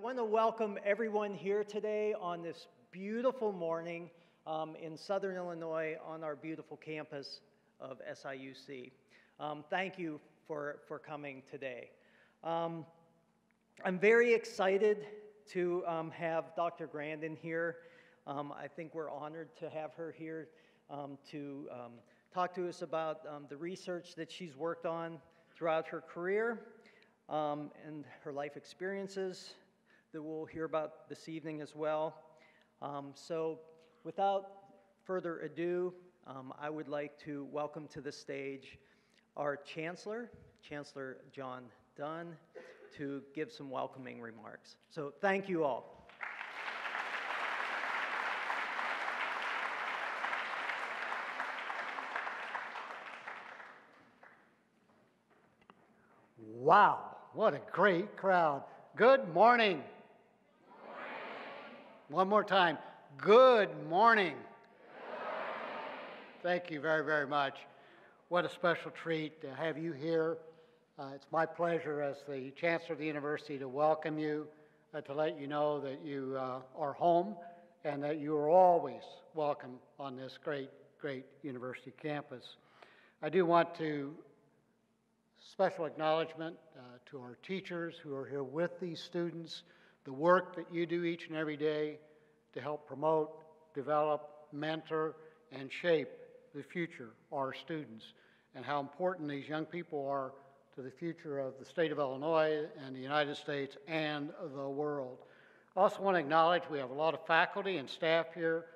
want to welcome everyone here today on this beautiful morning um, in Southern Illinois on our beautiful campus of SIUC. Um, thank you for, for coming today. Um, I'm very excited to um, have Dr. Grandin here. Um, I think we're honored to have her here um, to talk to us about the research that she's worked on throughout her career and her life experiences that we'll hear about this evening as well. Um, so, without further ado, um, I would like to welcome to the stage our Chancellor, Chancellor John Dunn, to give some welcoming remarks. So, thank you all. Wow, what a great crowd. Good morning. One more time. Good morning. Thank you very, very much. What a special treat to have you here. Uh, it's my pleasure as the Chancellor of the University to welcome you, uh, to let you know that you uh, are home and that you are always welcome on this great, great university campus. I do want to special acknowledgement uh, to our teachers who are here with these students the work that you do each and every day to help promote, develop, mentor, and shape the future of our students, and how important these young people are to the future of the state of Illinois and the United States and the world. I also want to acknowledge we have a lot of faculty and staff here,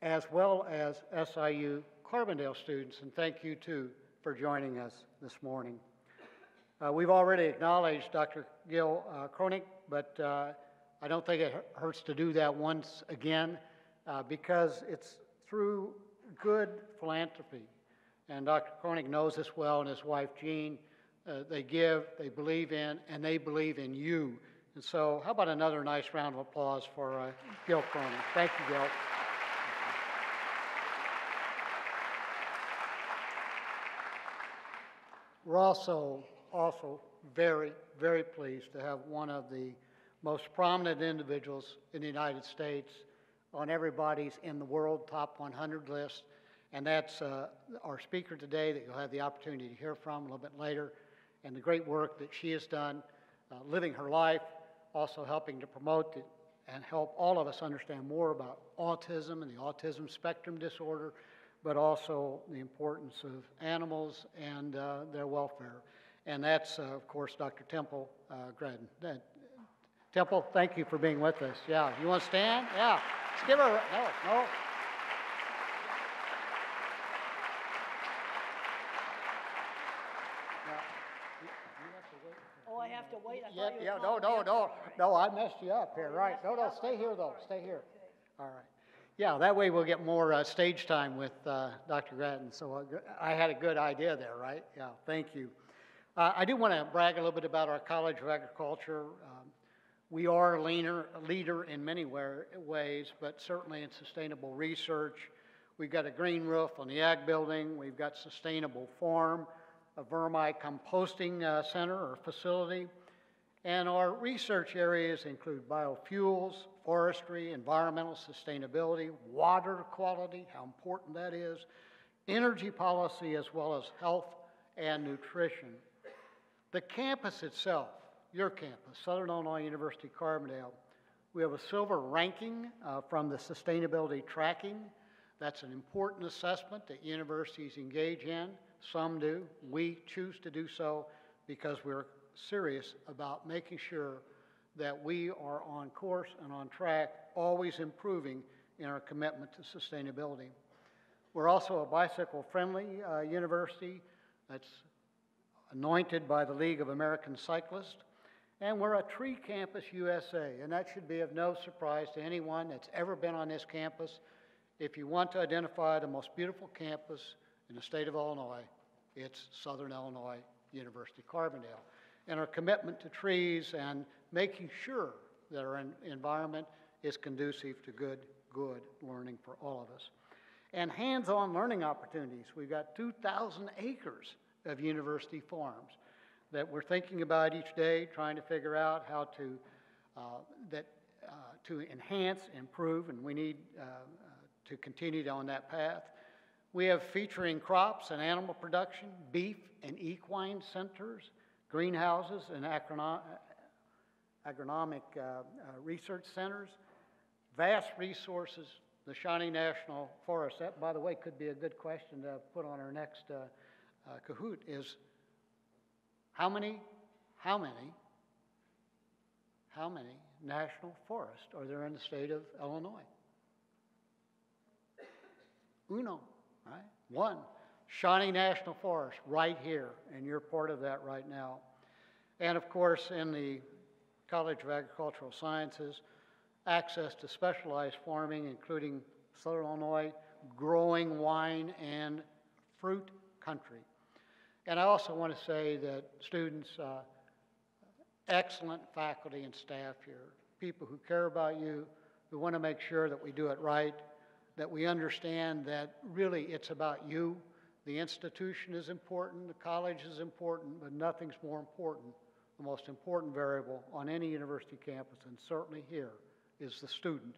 as well as SIU Carbondale students, and thank you too for joining us this morning. Uh, we've already acknowledged Dr. Gil uh, but uh, I don't think it hurts to do that once again uh, because it's through good philanthropy. And Dr. Kronig knows this well, and his wife Jean. Uh, they give, they believe in, and they believe in you. And so, how about another nice round of applause for uh, Gil Kronig? Thank you, Gil. We're also also very, very pleased to have one of the most prominent individuals in the United States on everybody's in the world top 100 list. And that's uh, our speaker today that you'll have the opportunity to hear from a little bit later, and the great work that she has done uh, living her life, also helping to promote it and help all of us understand more about autism and the autism spectrum disorder, but also the importance of animals and uh, their welfare and that's, uh, of course, Dr. Temple uh, Grandin. Uh, Temple, thank you for being with us. Yeah, you want to stand? Yeah. Let's give her, no, no. Oh, I have to wait? I yeah, yeah, no, no, no, no, I messed you up here, right. No, no, stay here though, stay here. All right. Yeah, that way we'll get more uh, stage time with uh, Dr. Grandin. So uh, I had a good idea there, right? Yeah, thank you. Uh, I do want to brag a little bit about our College of Agriculture. Um, we are a leaner, leader in many ways, but certainly in sustainable research. We've got a green roof on the ag building. We've got sustainable farm, a vermi composting uh, center or facility. And our research areas include biofuels, forestry, environmental sustainability, water quality, how important that is, energy policy, as well as health and nutrition. The campus itself, your campus, Southern Illinois University Carbondale, we have a silver ranking uh, from the sustainability tracking. That's an important assessment that universities engage in. Some do. We choose to do so because we're serious about making sure that we are on course and on track, always improving in our commitment to sustainability. We're also a bicycle friendly uh, university that's anointed by the League of American Cyclists. And we're a Tree Campus USA, and that should be of no surprise to anyone that's ever been on this campus. If you want to identify the most beautiful campus in the state of Illinois, it's Southern Illinois University Carbondale. And our commitment to trees and making sure that our environment is conducive to good, good learning for all of us. And hands on learning opportunities. We've got 2,000 acres of university farms that we're thinking about each day, trying to figure out how to uh, that, uh, to enhance, improve, and we need uh, uh, to continue on that path. We have featuring crops and animal production, beef and equine centers, greenhouses and agrono- agronomic uh, uh, research centers, vast resources, the Shawnee National Forest. That, by the way, could be a good question to put on our next uh, Kahoot is how many, how many, how many national forests are there in the state of Illinois? Uno, right? One. Shawnee National Forest, right here, and you're part of that right now. And of course, in the College of Agricultural Sciences, access to specialized farming, including Southern Illinois, growing wine and fruit country. And I also want to say that students, uh, excellent faculty and staff here, people who care about you, who want to make sure that we do it right, that we understand that really it's about you. The institution is important, the college is important, but nothing's more important. The most important variable on any university campus, and certainly here, is the student.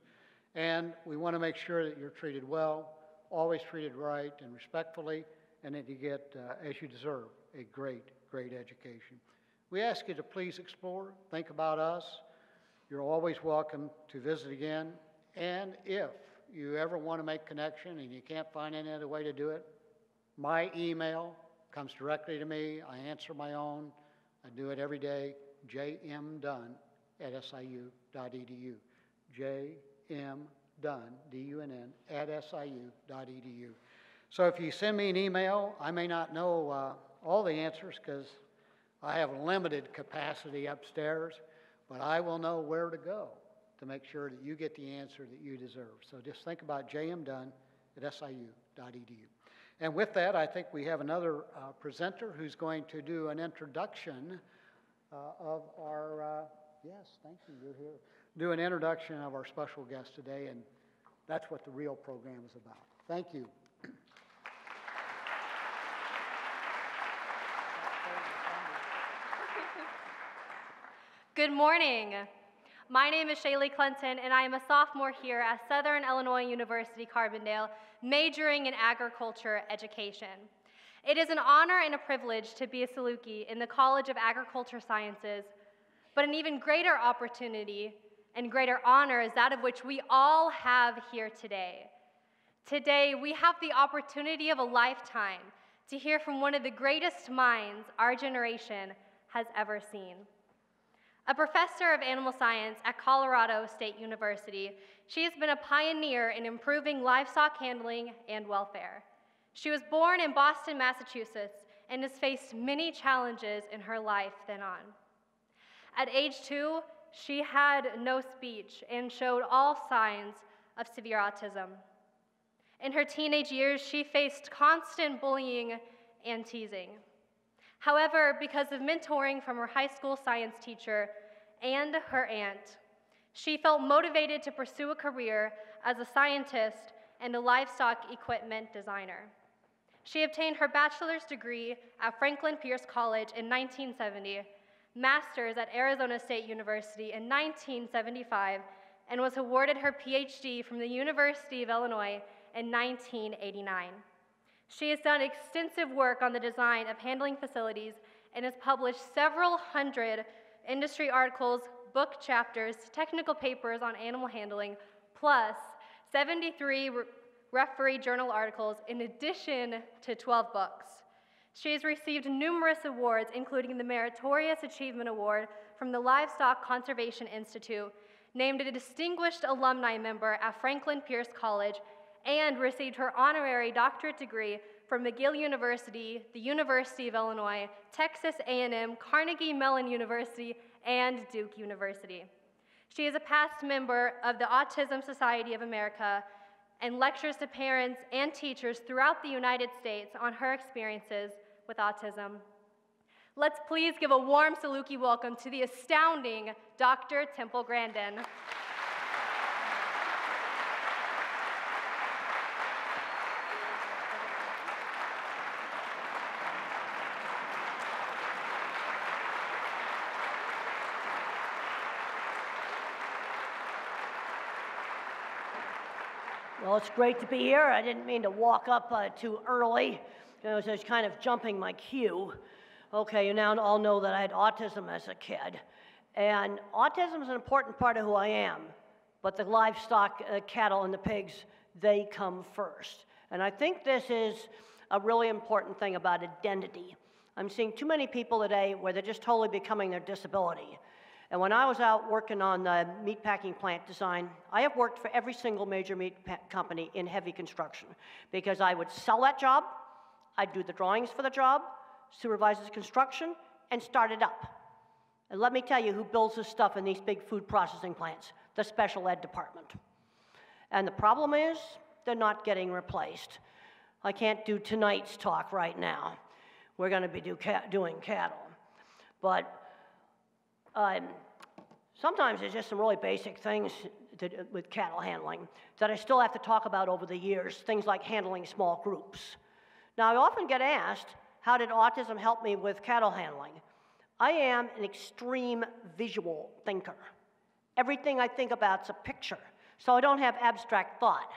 And we want to make sure that you're treated well, always treated right and respectfully, and that you get, uh, as you deserve, a great, great education. We ask you to please explore, think about us. You're always welcome to visit again. And if you ever want to make connection and you can't find any other way to do it, my email comes directly to me. I answer my own. I do it every day, jmdunn at siu.edu. J.M. Dunn, D-U-N-N, at siu.edu. So if you send me an email, I may not know uh, all the answers because I have limited capacity upstairs, but I will know where to go to make sure that you get the answer that you deserve. So just think about J.M. Dunn at siu.edu. And with that, I think we have another uh, presenter who's going to do an introduction uh, of our, uh, yes, thank you, you're here, do an introduction of our special guest today, and that's what the real program is about. Thank you. Good morning. My name is Shaylee Clinton, and I am a sophomore here at Southern Illinois University Carbondale, majoring in agriculture education. It is an honor and a privilege to be a Saluki in the College of Agriculture Sciences, but an even greater opportunity and greater honor is that of which we all have here today. Today, we have the opportunity of a lifetime to hear from one of the greatest minds our generation has ever seen. A professor of animal science at Colorado State University, she has been a pioneer in improving livestock handling and welfare. She was born in Boston, Massachusetts, and has faced many challenges in her life then on. At age two, she had no speech and showed all signs of severe autism. In her teenage years, she faced constant bullying and teasing. However, because of mentoring from her high school science teacher and her aunt, she felt motivated to pursue a career as a scientist and a livestock equipment designer. She obtained her bachelor's degree at Franklin Pierce College in 1970, master's at Arizona State University in 1975, and was awarded her PhD from the University of Illinois in 1989. She has done extensive work on the design of handling facilities and has published several hundred industry articles, book chapters, technical papers on animal handling, plus 73 re- referee journal articles in addition to 12 books. She has received numerous awards, including the Meritorious Achievement Award from the Livestock Conservation Institute, named a distinguished alumni member at Franklin Pierce College, and received her honorary doctorate degree from McGill University, the University of Illinois, Texas A&M, Carnegie Mellon University, and Duke University. She is a past member of the Autism Society of America and lectures to parents and teachers throughout the United States on her experiences with autism. Let's please give a warm Saluki welcome to the astounding Dr. Temple Grandin. Well, it's great to be here. I didn't mean to walk up uh, too early. I was kind of jumping my cue. Okay, you now all know that I had autism as a kid. And autism is an important part of who I am. But the livestock, uh, cattle, and the pigs, they come first. And I think this is a really important thing about identity. I'm seeing too many people today where they're just totally becoming their disability. And when I was out working on the meatpacking plant design, I have worked for every single major meat company in heavy construction because I would sell that job, I'd do the drawings for the job, supervise the construction, and start it up. And let me tell you who builds this stuff in these big food processing plants the special ed department. And the problem is, they're not getting replaced. I can't do tonight's talk right now. We're going to be do ca doing cattle. But um, sometimes there's just some really basic things to, with cattle handling that I still have to talk about over the years, things like handling small groups. Now, I often get asked, how did autism help me with cattle handling? I am an extreme visual thinker. Everything I think about is a picture, so I don't have abstract thought.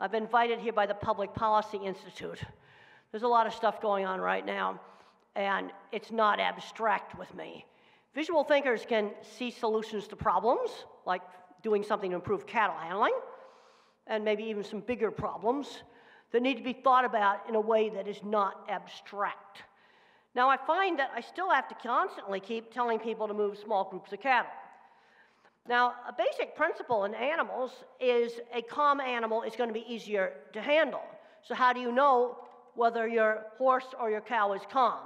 I've been invited here by the Public Policy Institute. There's a lot of stuff going on right now, and it's not abstract with me. Visual thinkers can see solutions to problems, like doing something to improve cattle handling, and maybe even some bigger problems that need to be thought about in a way that is not abstract. Now, I find that I still have to constantly keep telling people to move small groups of cattle. Now, a basic principle in animals is a calm animal is going to be easier to handle. So, how do you know whether your horse or your cow is calm?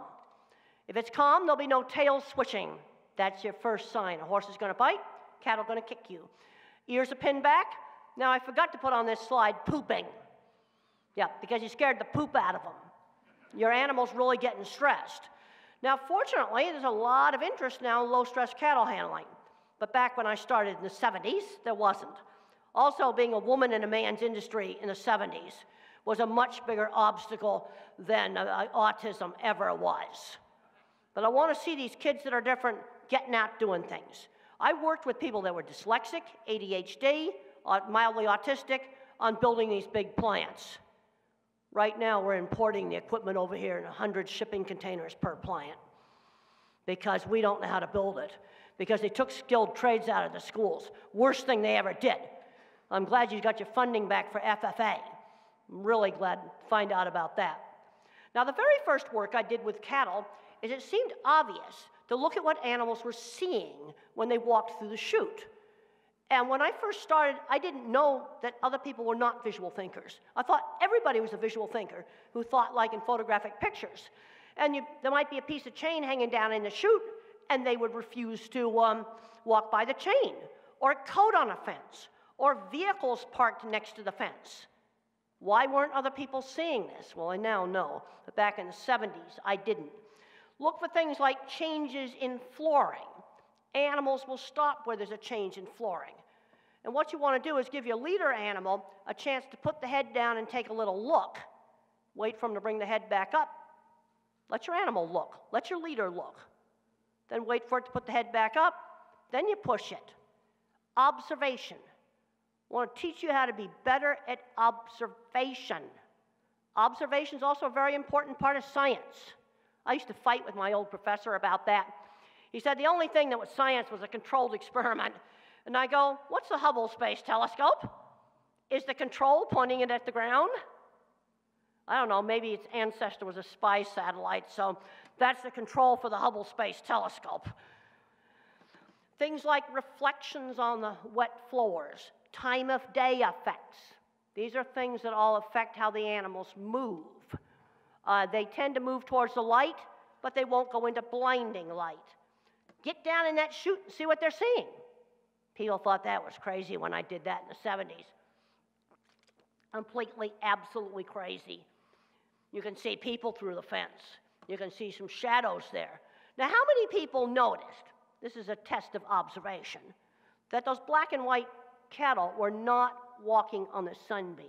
If it's calm, there'll be no tail switching that's your first sign. A horse is going to bite, cattle going to kick you. Ears are pinned back. Now, I forgot to put on this slide pooping. Yeah, because you scared the poop out of them. Your animal's really getting stressed. Now, fortunately, there's a lot of interest now in low stress cattle handling. But back when I started in the 70s, there wasn't. Also, being a woman in a man's industry in the 70s was a much bigger obstacle than uh, autism ever was. But I want to see these kids that are different getting out doing things. I worked with people that were dyslexic, ADHD, mildly autistic, on building these big plants. Right now, we're importing the equipment over here in 100 shipping containers per plant because we don't know how to build it, because they took skilled trades out of the schools. Worst thing they ever did. I'm glad you got your funding back for FFA. I'm really glad to find out about that. Now, the very first work I did with cattle is it seemed obvious to look at what animals were seeing when they walked through the chute. And when I first started, I didn't know that other people were not visual thinkers. I thought everybody was a visual thinker who thought like in photographic pictures. And you, there might be a piece of chain hanging down in the chute, and they would refuse to um, walk by the chain, or a coat on a fence, or vehicles parked next to the fence. Why weren't other people seeing this? Well, I now know, but back in the 70s, I didn't. Look for things like changes in flooring. Animals will stop where there's a change in flooring. And what you want to do is give your leader animal a chance to put the head down and take a little look. Wait for him to bring the head back up. Let your animal look. Let your leader look. Then wait for it to put the head back up. Then you push it. Observation. I want to teach you how to be better at observation. Observation is also a very important part of science. I used to fight with my old professor about that. He said the only thing that was science was a controlled experiment. And I go, What's the Hubble Space Telescope? Is the control pointing it at the ground? I don't know, maybe its ancestor was a spy satellite, so that's the control for the Hubble Space Telescope. Things like reflections on the wet floors, time of day effects. These are things that all affect how the animals move. Uh, they tend to move towards the light, but they won't go into blinding light. Get down in that chute and see what they're seeing. People thought that was crazy when I did that in the 70s. Completely, absolutely crazy. You can see people through the fence. You can see some shadows there. Now, how many people noticed, this is a test of observation, that those black and white cattle were not walking on the sunbeam?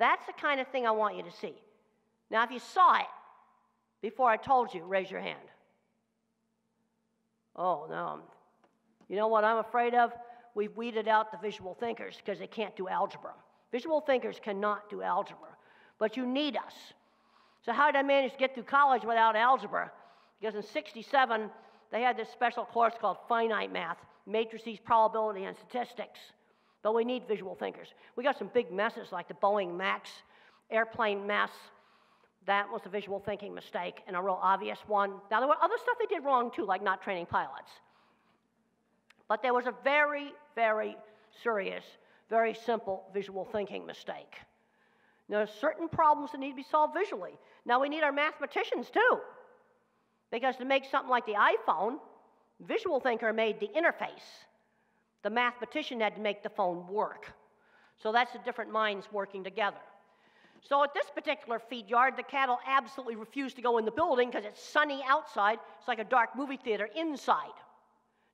That's the kind of thing I want you to see. Now, if you saw it before I told you, raise your hand. Oh, no. You know what I'm afraid of? We've weeded out the visual thinkers because they can't do algebra. Visual thinkers cannot do algebra, but you need us. So, how did I manage to get through college without algebra? Because in 67, they had this special course called finite math, matrices, probability, and statistics. But we need visual thinkers. We got some big messes like the Boeing MAX airplane mess. That was a visual thinking mistake and a real obvious one. Now, there were other stuff they did wrong too, like not training pilots. But there was a very, very serious, very simple visual thinking mistake. There are certain problems that need to be solved visually. Now, we need our mathematicians too. Because to make something like the iPhone, visual thinker made the interface. The mathematician had to make the phone work. So that's the different minds working together. So at this particular feed yard, the cattle absolutely refuse to go in the building because it's sunny outside. It's like a dark movie theater inside.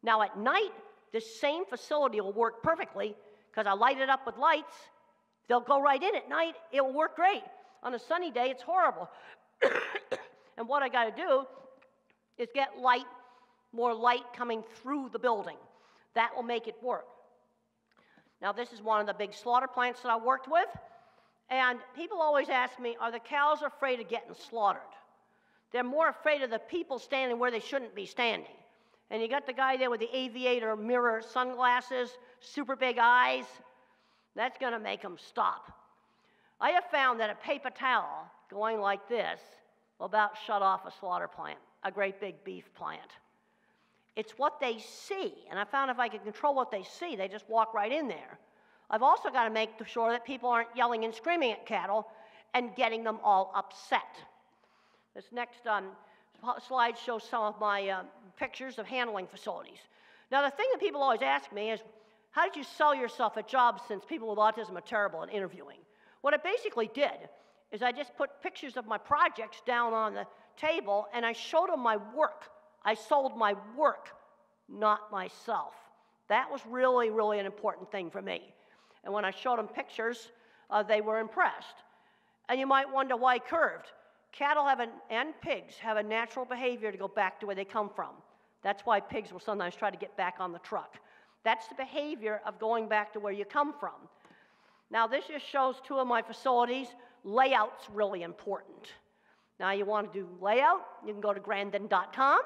Now at night, this same facility will work perfectly because I light it up with lights. They'll go right in at night. It will work great. On a sunny day, it's horrible. and what I got to do is get light, more light coming through the building. That will make it work. Now, this is one of the big slaughter plants that I worked with. And people always ask me, are the cows afraid of getting slaughtered? They're more afraid of the people standing where they shouldn't be standing. And you got the guy there with the aviator mirror sunglasses, super big eyes. That's going to make them stop. I have found that a paper towel going like this will about shut off a slaughter plant, a great big beef plant. It's what they see. And I found if I could control what they see, they just walk right in there. I've also got to make sure that people aren't yelling and screaming at cattle and getting them all upset. This next um, slide shows some of my uh, pictures of handling facilities. Now, the thing that people always ask me is, how did you sell yourself at jobs since people with autism are terrible at interviewing? What I basically did is I just put pictures of my projects down on the table and I showed them my work. I sold my work, not myself. That was really, really an important thing for me. And when I showed them pictures, uh, they were impressed. And you might wonder why curved. Cattle have an, and pigs have a natural behavior to go back to where they come from. That's why pigs will sometimes try to get back on the truck. That's the behavior of going back to where you come from. Now, this just shows two of my facilities. Layout's really important. Now, you want to do layout, you can go to grandin.com.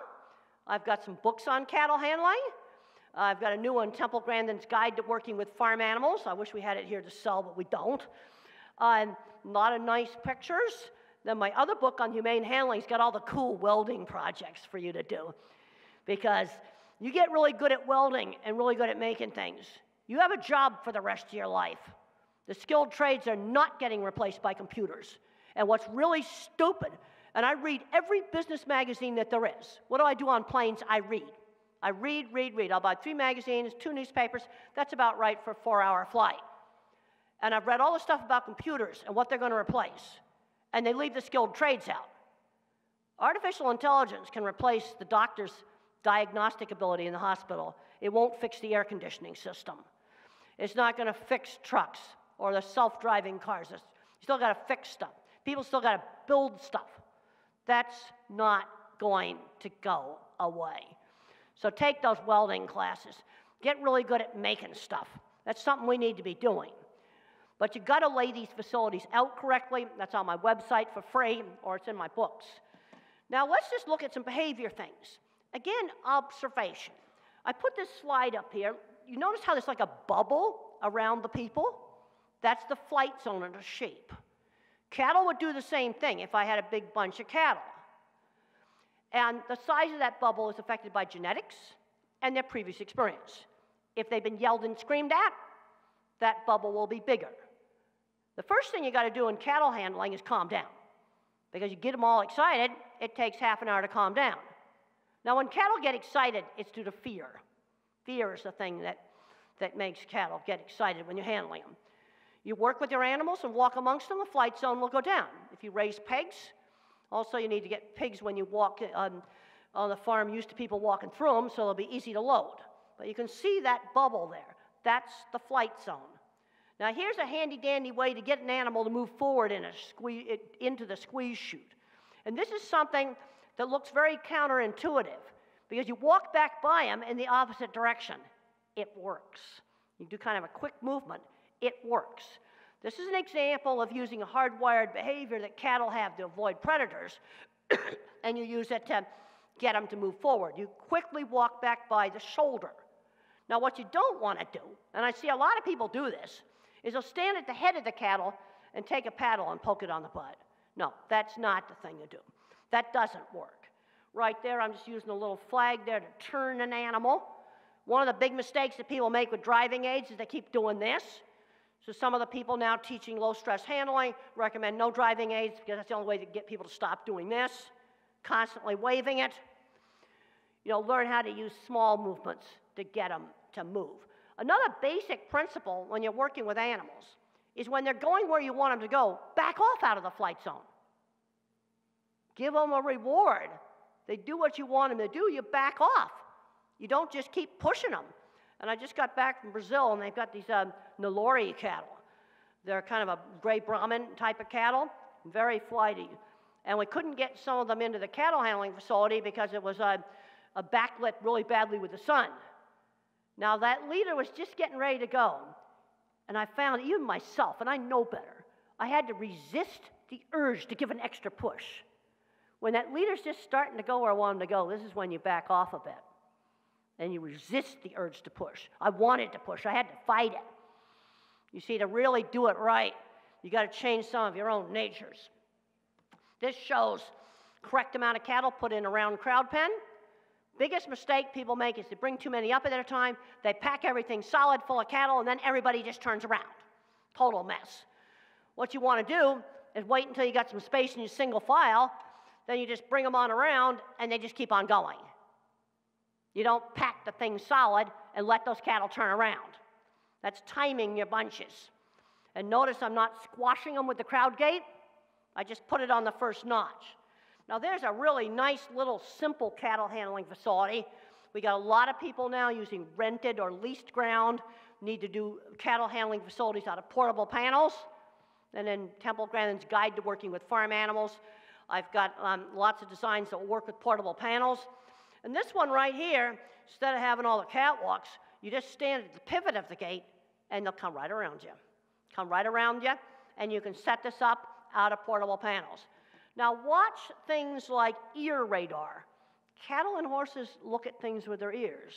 I've got some books on cattle handling. I've got a new one, Temple Grandin's Guide to Working with Farm Animals. I wish we had it here to sell, but we don't. Uh, a lot of nice pictures. Then my other book on humane handling's got all the cool welding projects for you to do. Because you get really good at welding and really good at making things. You have a job for the rest of your life. The skilled trades are not getting replaced by computers. And what's really stupid, and I read every business magazine that there is. What do I do on planes? I read. I read, read, read. I'll buy three magazines, two newspapers. That's about right for a four hour flight. And I've read all the stuff about computers and what they're going to replace. And they leave the skilled trades out. Artificial intelligence can replace the doctor's diagnostic ability in the hospital. It won't fix the air conditioning system. It's not going to fix trucks or the self driving cars. You still got to fix stuff. People still got to build stuff. That's not going to go away. So take those welding classes. Get really good at making stuff. That's something we need to be doing. But you've got to lay these facilities out correctly. That's on my website for free, or it's in my books. Now, let's just look at some behavior things. Again, observation. I put this slide up here. You notice how there's like a bubble around the people? That's the flight zone of the sheep. Cattle would do the same thing if I had a big bunch of cattle. And the size of that bubble is affected by genetics and their previous experience. If they've been yelled and screamed at, that bubble will be bigger. The first thing you got to do in cattle handling is calm down. Because you get them all excited, it takes half an hour to calm down. Now, when cattle get excited, it's due to fear. Fear is the thing that, that makes cattle get excited when you're handling them. You work with your animals and walk amongst them, the flight zone will go down. If you raise pegs, also, you need to get pigs when you walk on, um, on the farm, used to people walking through them, so they'll be easy to load. But you can see that bubble there. That's the flight zone. Now, here's a handy dandy way to get an animal to move forward in a squeeze, into the squeeze chute. And this is something that looks very counterintuitive because you walk back by them in the opposite direction. It works. You do kind of a quick movement, it works. This is an example of using a hardwired behavior that cattle have to avoid predators, and you use it to get them to move forward. You quickly walk back by the shoulder. Now, what you don't want to do, and I see a lot of people do this, is they'll stand at the head of the cattle and take a paddle and poke it on the butt. No, that's not the thing to do. That doesn't work. Right there, I'm just using a little flag there to turn an animal. One of the big mistakes that people make with driving aids is they keep doing this. So some of the people now teaching low stress handling recommend no driving aids because that's the only way to get people to stop doing this, constantly waving it. You know, learn how to use small movements to get them to move. Another basic principle when you're working with animals is when they're going where you want them to go, back off out of the flight zone. Give them a reward. They do what you want them to do, you back off. You don't just keep pushing them. And I just got back from Brazil, and they've got these um, Nelore cattle. They're kind of a gray Brahman type of cattle, very flighty. And we couldn't get some of them into the cattle handling facility because it was uh, a backlit really badly with the sun. Now, that leader was just getting ready to go. And I found, even myself, and I know better, I had to resist the urge to give an extra push. When that leader's just starting to go where I want him to go, this is when you back off a bit and you resist the urge to push. I wanted to push, I had to fight it. You see, to really do it right, you got to change some of your own natures. This shows correct amount of cattle put in a round crowd pen. Biggest mistake people make is they bring too many up at a time. They pack everything solid full of cattle, and then everybody just turns around. Total mess. What you want to do is wait until you got some space in your single file, then you just bring them on around, and they just keep on going. You don't pack the thing solid and let those cattle turn around. That's timing your bunches. And notice I'm not squashing them with the crowd gate. I just put it on the first notch. Now there's a really nice little simple cattle handling facility. We got a lot of people now using rented or leased ground, need to do cattle handling facilities out of portable panels. And then Temple Grandin's Guide to Working with Farm Animals. I've got um, lots of designs that will work with portable panels. And this one right here, instead of having all the catwalks, you just stand at the pivot of the gate and they'll come right around you. Come right around you, and you can set this up out of portable panels. Now, watch things like ear radar. Cattle and horses look at things with their ears.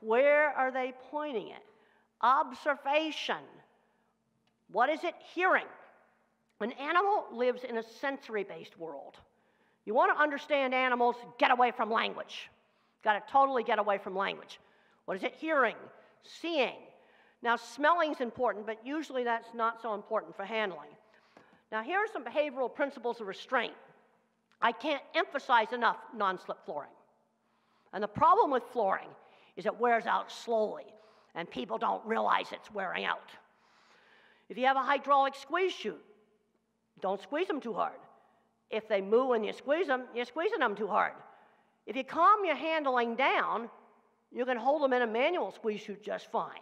Where are they pointing it? Observation. What is it hearing? An animal lives in a sensory based world. You want to understand animals, get away from language. Got to totally get away from language. What is it hearing? Seeing. Now, smelling is important, but usually that's not so important for handling. Now, here are some behavioral principles of restraint. I can't emphasize enough non slip flooring. And the problem with flooring is it wears out slowly, and people don't realize it's wearing out. If you have a hydraulic squeeze chute, don't squeeze them too hard. If they move and you squeeze them, you're squeezing them too hard. If you calm your handling down, you can hold them in a manual squeeze chute just fine.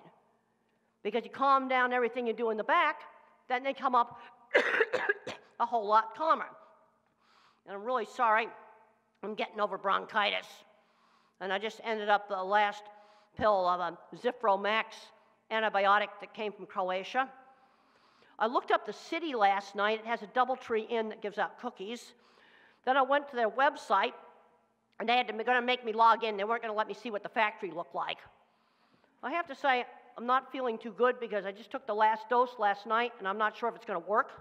Because you calm down everything you do in the back, then they come up a whole lot calmer. And I'm really sorry, I'm getting over bronchitis. And I just ended up the last pill of a Zithromax antibiotic that came from Croatia. I looked up the city last night. It has a Doubletree Inn that gives out cookies. Then I went to their website, and they had to going to make me log in. They weren't going to let me see what the factory looked like. I have to say, I'm not feeling too good because I just took the last dose last night, and I'm not sure if it's going to work.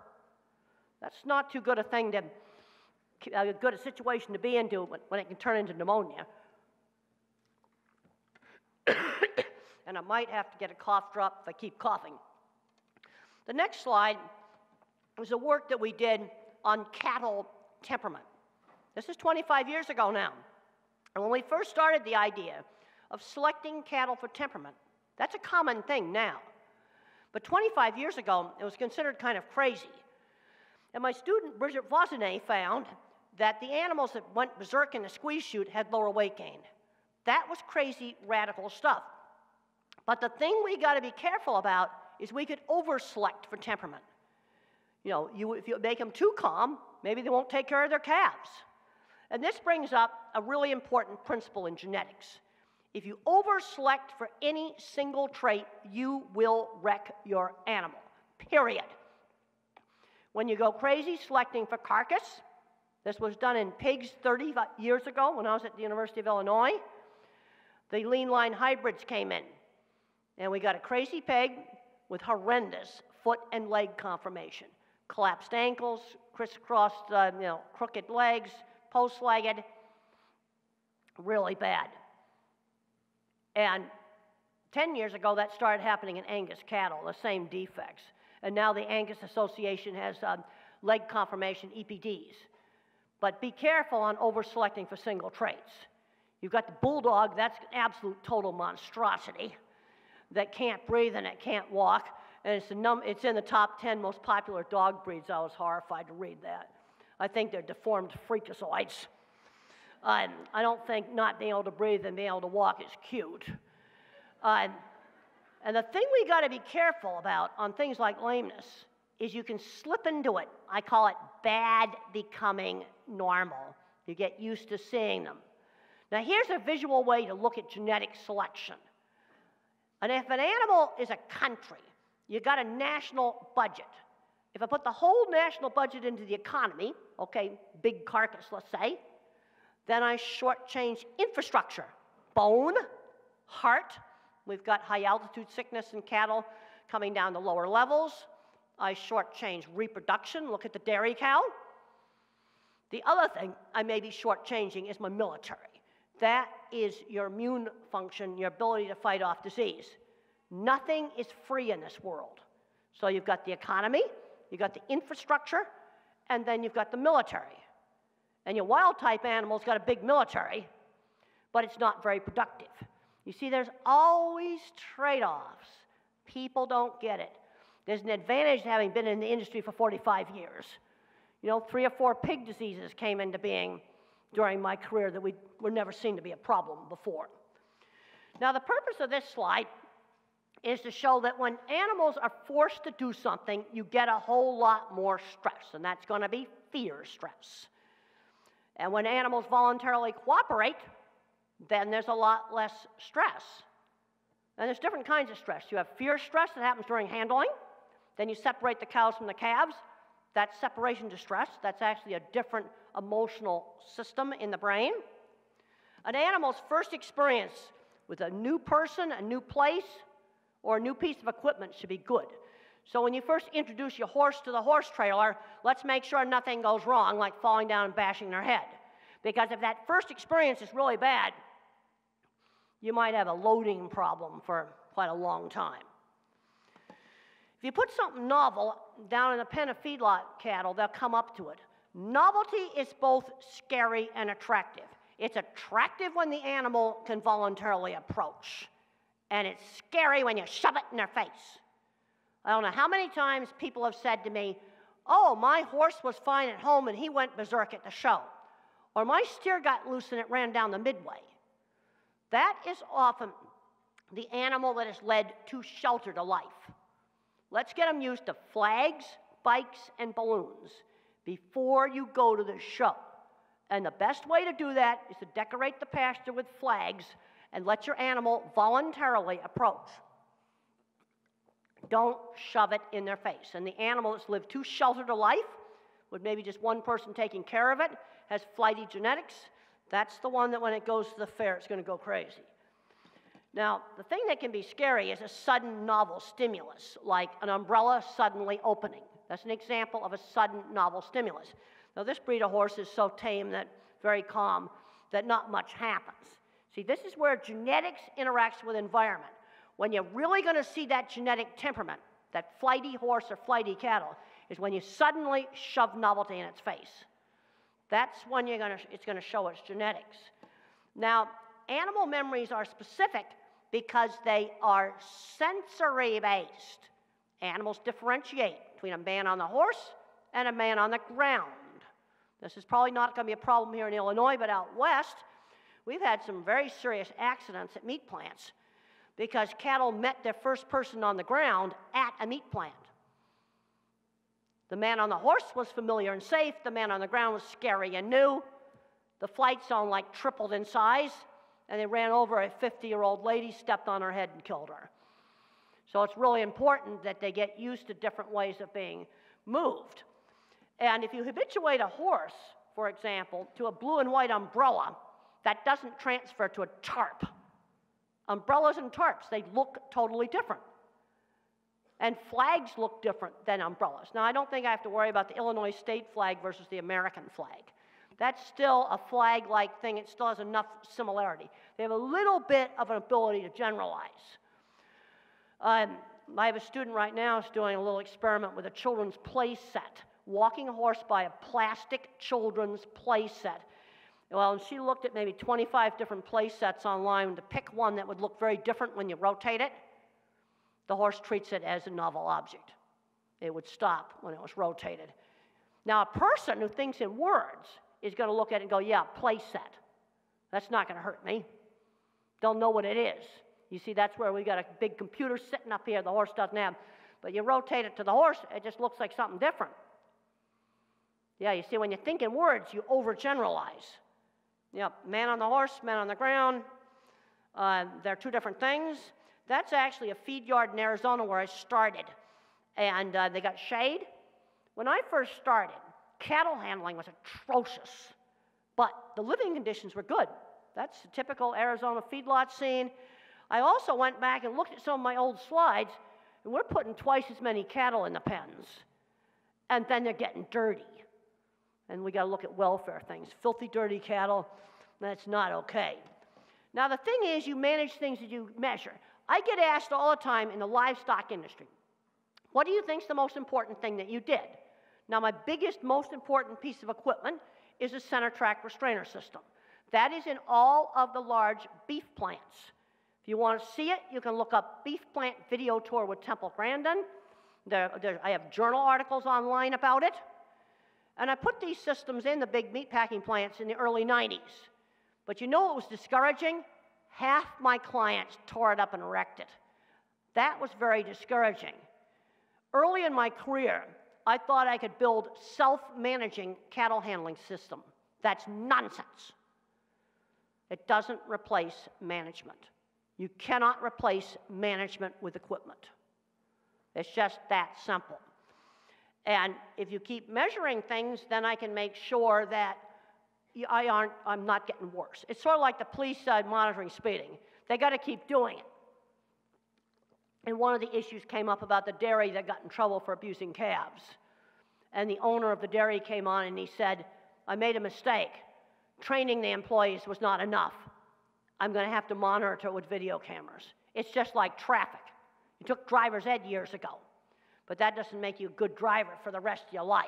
That's not too good a thing to, a good a situation to be into when it can turn into pneumonia. and I might have to get a cough drop if I keep coughing. The next slide was a work that we did on cattle temperament. This is 25 years ago now. And when we first started the idea of selecting cattle for temperament, that's a common thing now. But 25 years ago, it was considered kind of crazy. And my student, Bridget Voisinet, found that the animals that went berserk in the squeeze chute had lower weight gain. That was crazy, radical stuff. But the thing we got to be careful about is we could over-select for temperament. You know, you, if you make them too calm, maybe they won't take care of their calves. And this brings up a really important principle in genetics. If you over-select for any single trait, you will wreck your animal. period. When you go crazy selecting for carcass, this was done in pigs 30 years ago when I was at the University of Illinois. The lean line hybrids came in, and we got a crazy pig with horrendous foot and leg conformation collapsed ankles, crisscrossed, uh, you know, crooked legs, post legged, really bad. And 10 years ago, that started happening in Angus cattle, the same defects. And now the Angus Association has um, leg conformation EPDs. But be careful on over selecting for single traits. You've got the bulldog, that's an absolute total monstrosity that can't breathe and it can't walk. And it's, it's in the top 10 most popular dog breeds. I was horrified to read that. I think they're deformed freakazoids. Um, I don't think not being able to breathe and being able to walk is cute. Um, and the thing we got to be careful about on things like lameness is you can slip into it. I call it bad becoming normal. You get used to seeing them. Now, here's a visual way to look at genetic selection. And if an animal is a country, you got a national budget. If I put the whole national budget into the economy, okay, big carcass, let's say, then I shortchange infrastructure, bone, heart. We've got high altitude sickness in cattle coming down to lower levels. I shortchange reproduction. Look at the dairy cow. The other thing I may be shortchanging is my military. That is your immune function, your ability to fight off disease. Nothing is free in this world. So you've got the economy, you've got the infrastructure, and then you've got the military. And your wild type animal's got a big military, but it's not very productive. You see, there's always trade offs. People don't get it. There's an advantage to having been in the industry for 45 years. You know, three or four pig diseases came into being during my career that we were never seen to be a problem before. Now, the purpose of this slide is to show that when animals are forced to do something, you get a whole lot more stress, and that's going to be fear stress. And when animals voluntarily cooperate, then there's a lot less stress. And there's different kinds of stress. You have fear stress that happens during handling. Then you separate the cows from the calves. That's separation distress. That's actually a different emotional system in the brain. An animal's first experience with a new person, a new place, or a new piece of equipment should be good. So when you first introduce your horse to the horse trailer, let's make sure nothing goes wrong, like falling down and bashing their head. Because if that first experience is really bad, you might have a loading problem for quite a long time. If you put something novel down in a pen of feedlot cattle, they'll come up to it. Novelty is both scary and attractive. It's attractive when the animal can voluntarily approach, and it's scary when you shove it in their face. I don't know how many times people have said to me, Oh, my horse was fine at home and he went berserk at the show. Or my steer got loose and it ran down the midway. That is often the animal that is led too sheltered to life. Let's get them used to flags, bikes, and balloons before you go to the show. And the best way to do that is to decorate the pasture with flags and let your animal voluntarily approach. Don't shove it in their face. And the animal that's lived too sheltered a life, with maybe just one person taking care of it, has flighty genetics. That's the one that when it goes to the fair, it's going to go crazy. Now, the thing that can be scary is a sudden novel stimulus, like an umbrella suddenly opening. That's an example of a sudden novel stimulus. Now, this breed of horse is so tame that very calm that not much happens. See, this is where genetics interacts with environment. When you're really going to see that genetic temperament, that flighty horse or flighty cattle, is when you suddenly shove novelty in its face. That's when you're gonna, it's going to show its genetics. Now, animal memories are specific because they are sensory based. Animals differentiate between a man on the horse and a man on the ground. This is probably not going to be a problem here in Illinois, but out west, we've had some very serious accidents at meat plants because cattle met their first person on the ground at a meat plant. The man on the horse was familiar and safe, the man on the ground was scary and new. The flight zone like tripled in size, and they ran over a 50 year old lady, stepped on her head, and killed her. So it's really important that they get used to different ways of being moved. And if you habituate a horse, for example, to a blue and white umbrella, that doesn't transfer to a tarp. Umbrellas and tarps, they look totally different. And flags look different than umbrellas. Now, I don't think I have to worry about the Illinois state flag versus the American flag. That's still a flag like thing, it still has enough similarity. They have a little bit of an ability to generalize. Um, I have a student right now who's doing a little experiment with a children's play set, walking a horse by a plastic children's play set. Well, and she looked at maybe 25 different play sets online to pick one that would look very different when you rotate it. The horse treats it as a novel object. It would stop when it was rotated. Now, a person who thinks in words is going to look at it and go, yeah, play set. That's not going to hurt me. They'll know what it is. You see, that's where we've got a big computer sitting up here the horse doesn't have. But you rotate it to the horse, it just looks like something different. Yeah, you see, when you think in words, you overgeneralize. Yep, man on the horse, man on the ground. Uh, they're two different things. That's actually a feed yard in Arizona where I started. And uh, they got shade. When I first started, cattle handling was atrocious, but the living conditions were good. That's the typical Arizona feedlot scene. I also went back and looked at some of my old slides, and we're putting twice as many cattle in the pens. And then they're getting dirty. And we got to look at welfare things. Filthy, dirty cattle, that's not okay. Now, the thing is, you manage things that you measure. I get asked all the time in the livestock industry, what do you think is the most important thing that you did? Now, my biggest, most important piece of equipment is a center track restrainer system. That is in all of the large beef plants. If you want to see it, you can look up Beef Plant Video Tour with Temple Grandin. There, there, I have journal articles online about it. And I put these systems in the big meat packing plants in the early 90s. But you know what was discouraging? Half my clients tore it up and wrecked it. That was very discouraging. Early in my career, I thought I could build self-managing cattle handling system. That's nonsense. It doesn't replace management. You cannot replace management with equipment. It's just that simple. And if you keep measuring things, then I can make sure that I aren't, I'm not getting worse. It's sort of like the police side monitoring speeding. They got to keep doing it. And one of the issues came up about the dairy that got in trouble for abusing calves. And the owner of the dairy came on and he said, I made a mistake. Training the employees was not enough. I'm going to have to monitor it with video cameras. It's just like traffic. You took driver's ed years ago, but that doesn't make you a good driver for the rest of your life.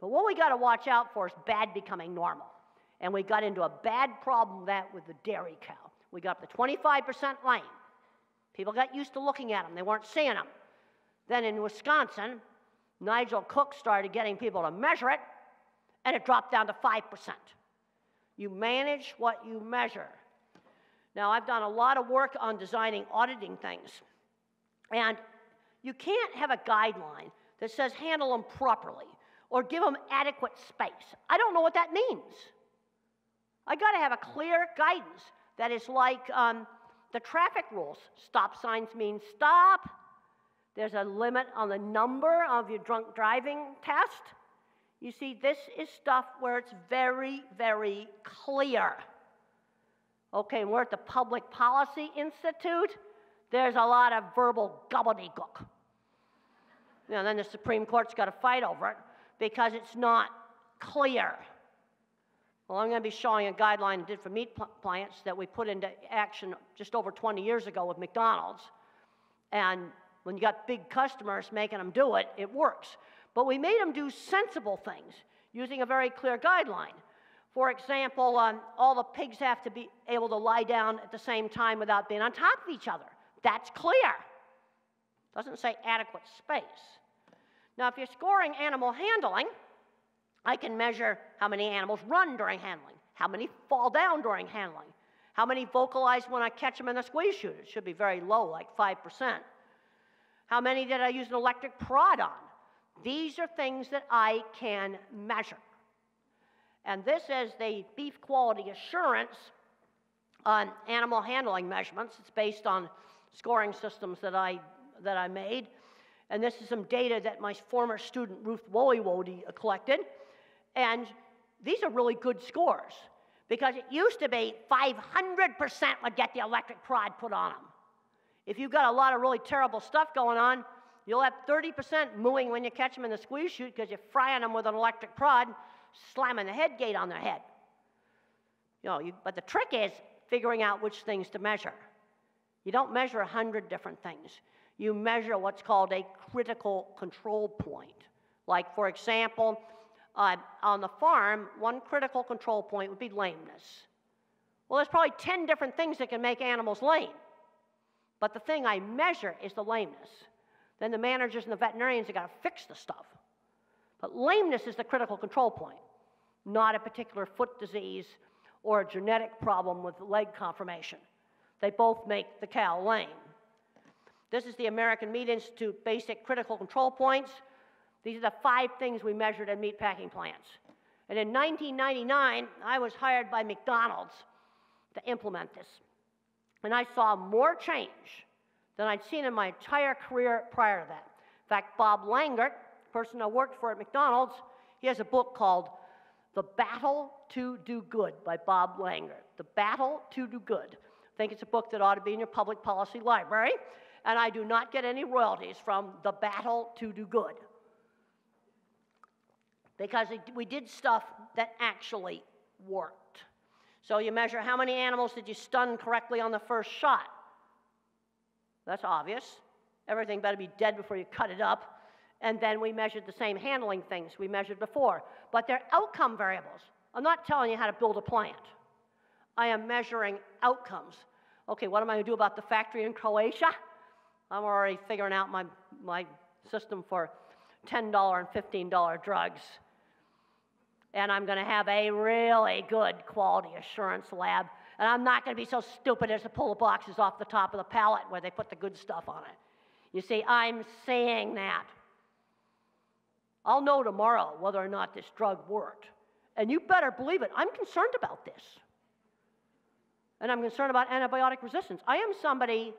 But what we got to watch out for is bad becoming normal. And we got into a bad problem that with the dairy cow. We got the 25% lane. People got used to looking at them, they weren't seeing them. Then in Wisconsin, Nigel Cook started getting people to measure it, and it dropped down to 5%. You manage what you measure. Now, I've done a lot of work on designing auditing things, and you can't have a guideline that says handle them properly or give them adequate space. I don't know what that means. I got to have a clear guidance that is like um, the traffic rules. Stop signs mean stop. There's a limit on the number of your drunk driving test. You see, this is stuff where it's very, very clear. Okay, we're at the Public Policy Institute. There's a lot of verbal gobbledygook. You know, then the Supreme Court's got to fight over it because it's not clear. Well, I'm going to be showing a guideline I did for meat plants that we put into action just over 20 years ago with McDonald's. And when you got big customers making them do it, it works. But we made them do sensible things using a very clear guideline. For example, um, all the pigs have to be able to lie down at the same time without being on top of each other. That's clear. Doesn't say adequate space. Now, if you're scoring animal handling, I can measure how many animals run during handling, how many fall down during handling, how many vocalize when I catch them in a squeeze chute. It should be very low, like 5%. How many did I use an electric prod on? These are things that I can measure. And this is the beef quality assurance on animal handling measurements. It's based on scoring systems that I that I made. And this is some data that my former student Ruth Woiwode collected. And these are really good scores because it used to be 500% would get the electric prod put on them. If you've got a lot of really terrible stuff going on, you'll have 30% mooing when you catch them in the squeeze chute because you're frying them with an electric prod, slamming the head gate on their head. You know, you, but the trick is figuring out which things to measure. You don't measure 100 different things. You measure what's called a critical control point. Like, for example, uh, on the farm, one critical control point would be lameness. Well, there's probably 10 different things that can make animals lame. But the thing I measure is the lameness. Then the managers and the veterinarians have got to fix the stuff. But lameness is the critical control point, not a particular foot disease or a genetic problem with leg conformation. They both make the cow lame. This is the American Meat Institute basic critical control points. These are the five things we measured in meat packing plants. And in 1999, I was hired by McDonald's to implement this. And I saw more change than I'd seen in my entire career prior to that. In fact, Bob Langert, the person I worked for at McDonald's, he has a book called The Battle to Do Good by Bob Langert. The Battle to Do Good. Think it's a book that ought to be in your public policy library. And I do not get any royalties from The Battle to Do Good because we did stuff that actually worked. So you measure how many animals did you stun correctly on the first shot. That's obvious. Everything better be dead before you cut it up. And then we measured the same handling things we measured before. But they're outcome variables. I'm not telling you how to build a plant. I am measuring outcomes. Okay, what am I going to do about the factory in Croatia? I'm already figuring out my, my system for $10 and $15 drugs and I'm going to have a really good quality assurance lab. And I'm not going to be so stupid as to pull the boxes off the top of the pallet where they put the good stuff on it. You see, I'm saying that. I'll know tomorrow whether or not this drug worked. And you better believe it, I'm concerned about this. And I'm concerned about antibiotic resistance. I am somebody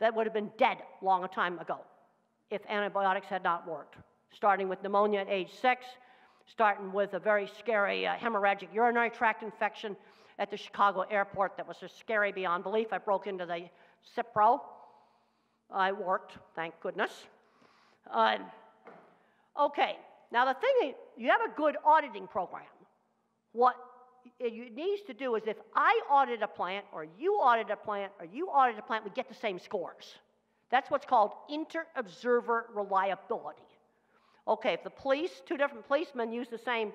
that would have been dead long a time ago if antibiotics had not worked, starting with pneumonia at age six starting with a very scary uh, hemorrhagic urinary tract infection at the Chicago airport that was just scary beyond belief. I broke into the Cipro. I worked, thank goodness. Uh, okay, now the thing is, you have a good auditing program. What it needs to do is if I audit a plant, or you audit a plant, or you audit a plant, we get the same scores. That's what's called inter-observer reliability. Okay, if the police, two different policemen use the same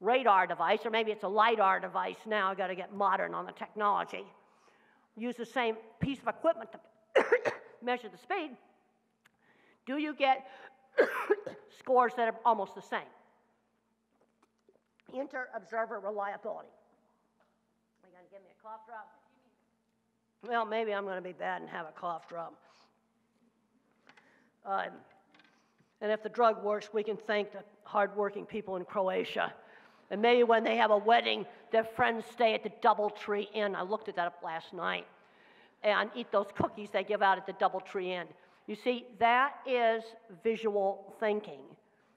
radar device, or maybe it's a LIDAR device now, I've got to get modern on the technology, use the same piece of equipment to measure the speed, do you get scores that are almost the same? Inter-observer reliability. Are you going to give me a cough drop? Well, maybe I'm going to be bad and have a cough drop. Um, and if the drug works, we can thank the hardworking people in Croatia. And maybe when they have a wedding, their friends stay at the Doubletree Inn. I looked at that up last night. And eat those cookies they give out at the Doubletree Inn. You see, that is visual thinking.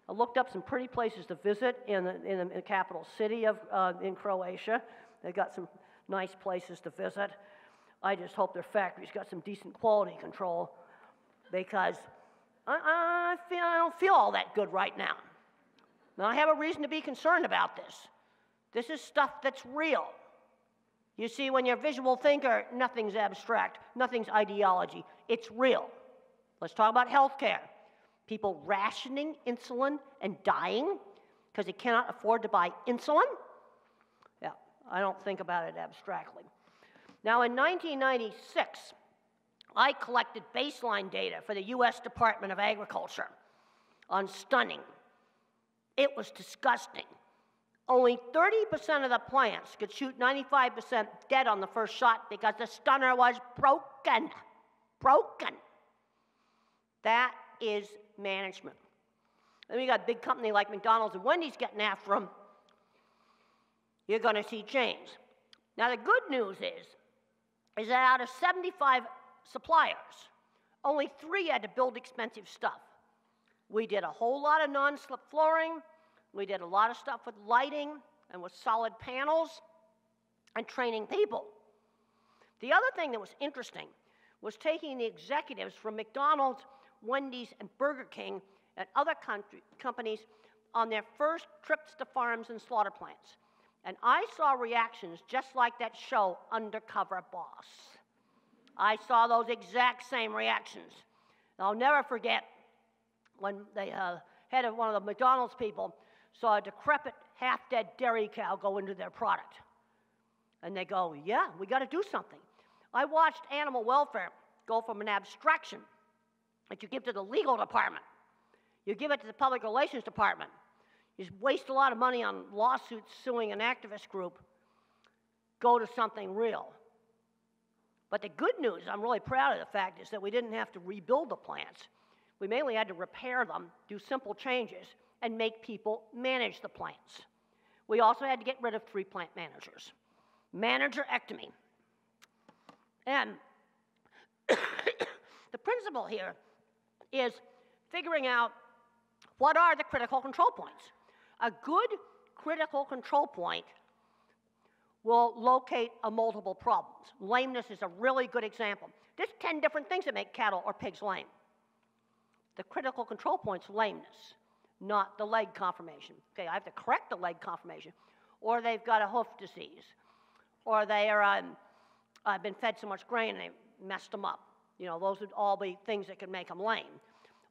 I looked up some pretty places to visit in the, in the, capital city of uh, in Croatia. They've got some nice places to visit. I just hope their factory's got some decent quality control because I, I, feel, I don't feel all that good right now. Now, I have a reason to be concerned about this. This is stuff that's real. You see, when you're a visual thinker, nothing's abstract, nothing's ideology. It's real. Let's talk about healthcare. People rationing insulin and dying because they cannot afford to buy insulin. Yeah, I don't think about it abstractly. Now, in 1996, I collected baseline data for the US Department of Agriculture on stunning. It was disgusting. Only 30% of the plants could shoot 95% dead on the first shot because the stunner was broken. Broken. That is management. Then we got a big company like McDonald's and Wendy's getting after them. You're going to see change. Now, the good news is, is that out of 75 suppliers. only three had to build expensive stuff. We did a whole lot of non slip flooring, we did a lot of stuff with lighting and with solid panels and training people. The other thing that was interesting was taking the executives from McDonald's, Wendy's, and Burger King and other country, companies on their first trips to farms and slaughter plants. And I saw reactions just like that show, Undercover Boss. I saw those exact same reactions. I'll never forget when the uh, head of one of the McDonald's people saw a decrepit, half dead dairy cow go into their product. And they go, Yeah, we got to do something. I watched animal welfare go from an abstraction that you give to the legal department, you give it to the public relations department, you waste a lot of money on lawsuits suing an activist group, go to something real. But the good news, I'm really proud of the fact, is that we didn't have to rebuild the plants. We mainly had to repair them, do simple changes, and make people manage the plants. We also had to get rid of three plant managers. Managerectomy. And the principle here is figuring out what are the critical control points. A good critical control point will locate a multiple problems. Lameness is a really good example. There's 10 different things that make cattle or pigs lame. The critical control point's lameness, not the leg conformation. Okay, I have to correct the leg conformation. Or they've got a hoof disease. Or they are, um, I've been fed so much grain and they messed them up. You know, those would all be things that could make them lame.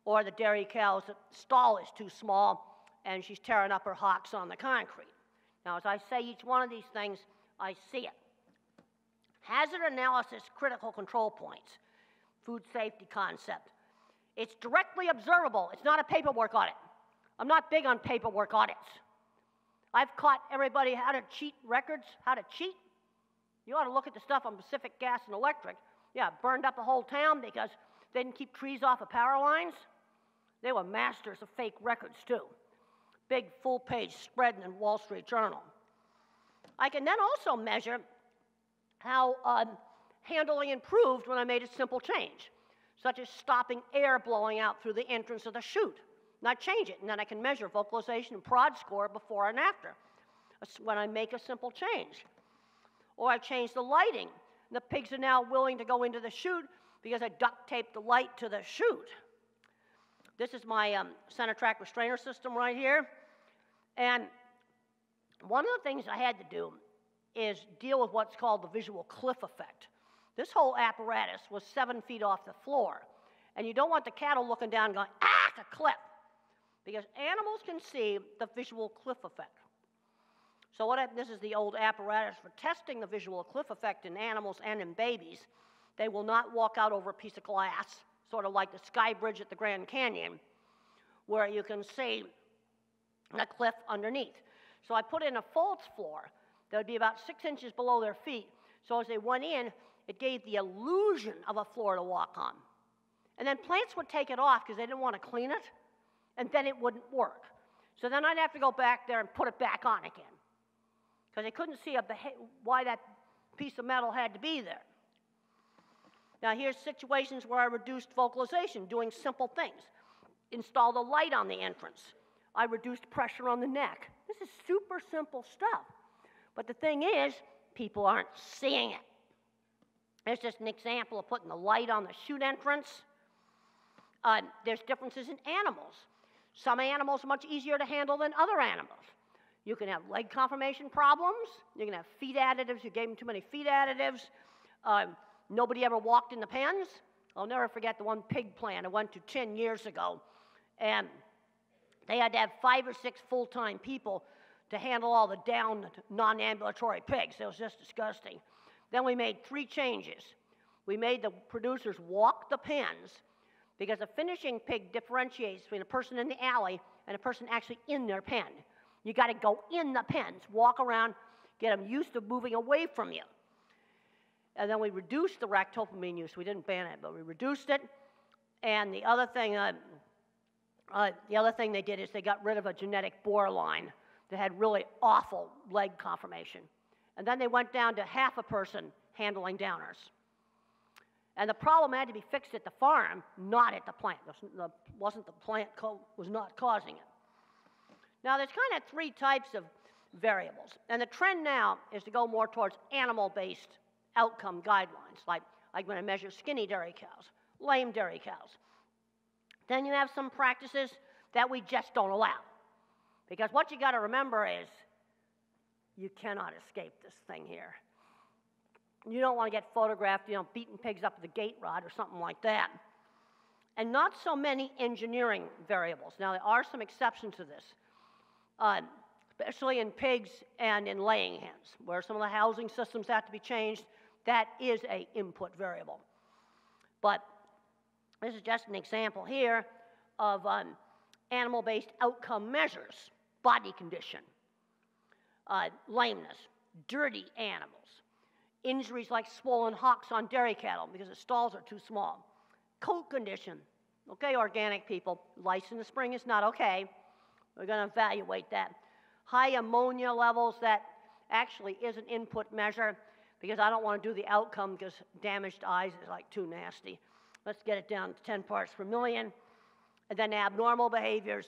Or the dairy cow's stall is too small and she's tearing up her hocks on the concrete. Now, as I say each one of these things, I see it. Hazard analysis critical control points, food safety concept. It's directly observable. It's not a paperwork audit. I'm not big on paperwork audits. I've caught everybody how to cheat records, how to cheat. You ought to look at the stuff on Pacific Gas and Electric. Yeah, burned up a whole town because they didn't keep trees off of power lines. They were masters of fake records, too. Big full page spread in the Wall Street Journal. I can then also measure how um, handling improved when I made a simple change, such as stopping air blowing out through the entrance of the chute. And I change it, and then I can measure vocalization and prod score before and after when I make a simple change. Or I change the lighting. The pigs are now willing to go into the chute because I duct taped the light to the chute. This is my um, center track restrainer system right here. And one of the things I had to do is deal with what's called the visual cliff effect. This whole apparatus was seven feet off the floor. And you don't want the cattle looking down going, ah, it's a cliff. Because animals can see the visual cliff effect. So what this is the old apparatus for testing the visual cliff effect in animals and in babies. They will not walk out over a piece of glass, sort of like the sky bridge at the Grand Canyon, where you can see the cliff underneath. So I put in a false floor that would be about six inches below their feet. So as they went in, it gave the illusion of a floor to walk on. And then plants would take it off because they didn't want to clean it, and then it wouldn't work. So then I'd have to go back there and put it back on again because they couldn't see why that piece of metal had to be there. Now, here's situations where I reduced vocalization, doing simple things. Installed a light on the entrance. I reduced pressure on the neck. This is super simple stuff. But the thing is, people aren't seeing it. There's just an example of putting the light on the chute entrance. Uh, there's differences in animals. Some animals are much easier to handle than other animals. You can have leg conformation problems. You can have feed additives. You gave them too many feed additives. Uh, nobody ever walked in the pens. I'll never forget the one pig plant I went to 10 years ago. And they had to have five or six full time people to handle all the down non ambulatory pigs. It was just disgusting. Then we made three changes. We made the producers walk the pens because a finishing pig differentiates between a person in the alley and a person actually in their pen. You got to go in the pens, walk around, get them used to moving away from you. And then we reduced the ractopamine use. We didn't ban it, but we reduced it. And the other thing, uh, uh, the other thing they did is they got rid of a genetic borderline that had really awful leg conformation. And then they went down to half a person handling downers. And the problem had to be fixed at the farm, not at the plant. The, wasn't the plant was not causing it. Now, there's kind of three types of variables. And the trend now is to go more towards animal based outcome guidelines, like I'm going to measure skinny dairy cows, lame dairy cows. Then you have some practices that we just don't allow. Because what you got to remember is you cannot escape this thing here. You don't want to get photographed, you know, beating pigs up with a gate rod or something like that. And not so many engineering variables. Now, there are some exceptions to this, uh, especially in pigs and in laying hens, where some of the housing systems have to be changed. That is a input variable. But this is just an example here of um, animal-based outcome measures, body condition, uh, lameness, dirty animals, injuries like swollen hocks on dairy cattle because the stalls are too small, coat condition. Okay, organic people, lice in the spring is not okay. We're going to evaluate that. High ammonia levels, that actually is an input measure because I don't want to do the outcome because damaged eyes is like too nasty. Let's get it down to 10 parts per million. And then abnormal behaviors,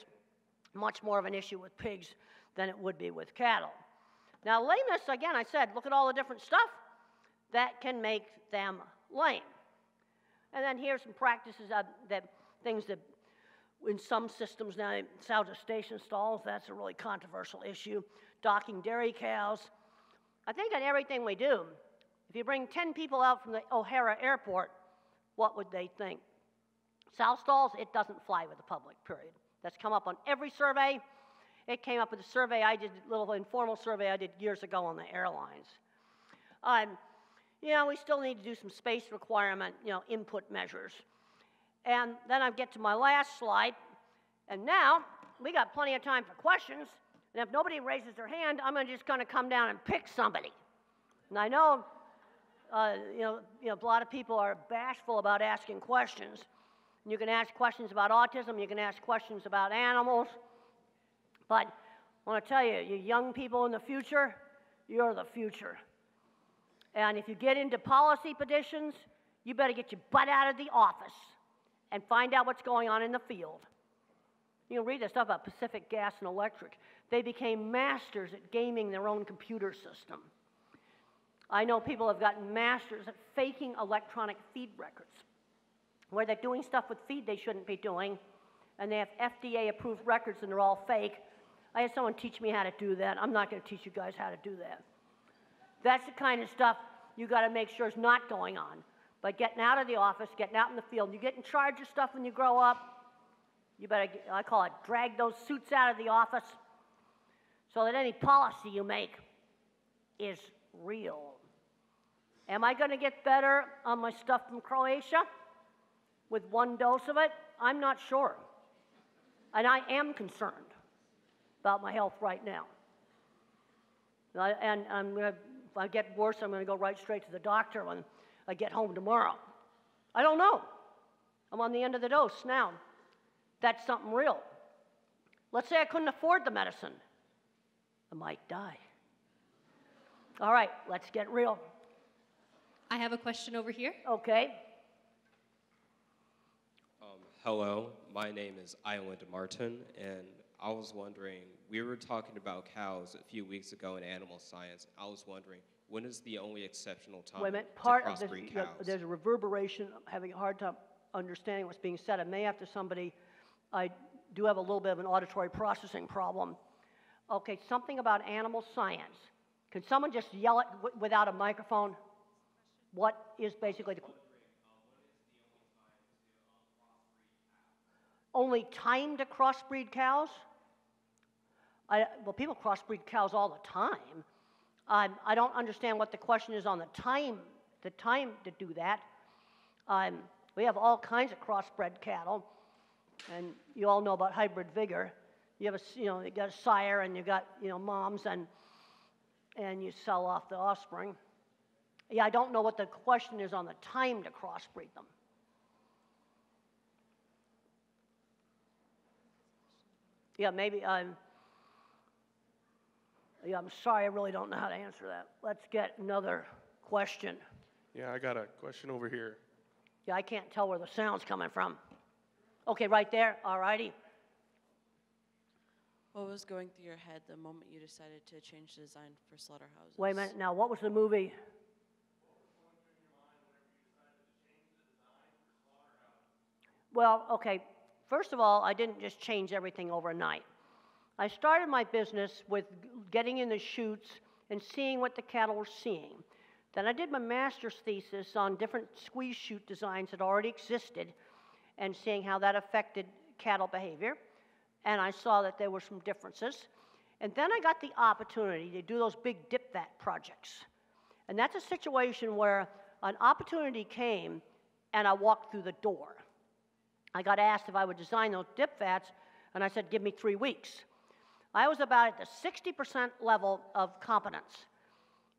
much more of an issue with pigs than it would be with cattle. Now, lameness, again, I said, look at all the different stuff that can make them lame. And then here's some practices of, that things that in some systems now, sow gestation stalls, that's a really controversial issue. Docking dairy cows. I think on everything we do, if you bring 10 people out from the O'Hare Airport, what would they think? Sow stalls, it doesn't fly with the public, period. That's come up on every survey. It came up with a survey I did, a little informal survey I did years ago on the airlines. Um, you know, we still need to do some space requirement, you know, input measures. And then I get to my last slide, and now we got plenty of time for questions. And if nobody raises their hand, I'm just going to come down and pick somebody. And I know, uh, you know, you know, a lot of people are bashful about asking questions. And you can ask questions about autism. You can ask questions about animals. But I want to tell you, you young people in the future, you're the future. And if you get into policy petitions, you better get your butt out of the office and find out what's going on in the field. You can read this stuff about Pacific Gas and Electric. They became masters at gaming their own computer system. I know people have gotten masters at faking electronic feed records, where they're doing stuff with feed they shouldn't be doing, and they have FDA approved records and they're all fake. I had someone teach me how to do that. I'm not going to teach you guys how to do that. That's the kind of stuff you got to make sure is not going on. By getting out of the office, getting out in the field, you get in charge of stuff when you grow up. You better, I call it, drag those suits out of the office so that any policy you make is real. Am I going to get better on my stuff from Croatia with one dose of it? I'm not sure. And I am concerned about my health right now. And I'm going to, if I get worse, I'm going to go right straight to the doctor when I get home tomorrow. I don't know. I'm on the end of the dose now. That's something real. Let's say I couldn't afford the medicine. I might die. All right, let's get real. I have a question over here. Okay. Um, hello, my name is Island Martin, and I was wondering, we were talking about cows a few weeks ago in animal science. I was wondering, when is the only exceptional time Wait a minute. to Part of this, crossbreed you know, cows? there's a reverberation. I'm having a hard time understanding what's being said. I may have to somebody. I do have a little bit of an auditory processing problem. Okay, something about animal science. Can someone just yell it w- without a microphone? What is basically the. Only time to crossbreed cows? I, well, people crossbreed cows all the time. Um, I don't understand what the question is on the time, the time to do that. Um, we have all kinds of crossbred cattle, and you all know about hybrid vigor. You have a, you know, you got a sire and you got, you know, moms, and and you sell off the offspring. Yeah, I don't know what the question is on the time to crossbreed them. Yeah, maybe. Um, yeah, I'm sorry, I really don't know how to answer that. Let's get another question. Yeah, I got a question over here. Yeah, I can't tell where the sound's coming from. Okay, right there, all righty. What was going through your head the moment you decided to change the design for slaughterhouses? Wait a minute, now, what was the movie? Well, okay, first of all, I didn't just change everything overnight. I started my business with g- getting in the chutes and seeing what the cattle were seeing. Then I did my master's thesis on different squeeze chute designs that already existed and seeing how that affected cattle behavior. And I saw that there were some differences. And then I got the opportunity to do those big dip vat projects. And that's a situation where an opportunity came and I walked through the door. I got asked if I would design those dip vats, and I said, give me three weeks. I was about at the 60% level of competence.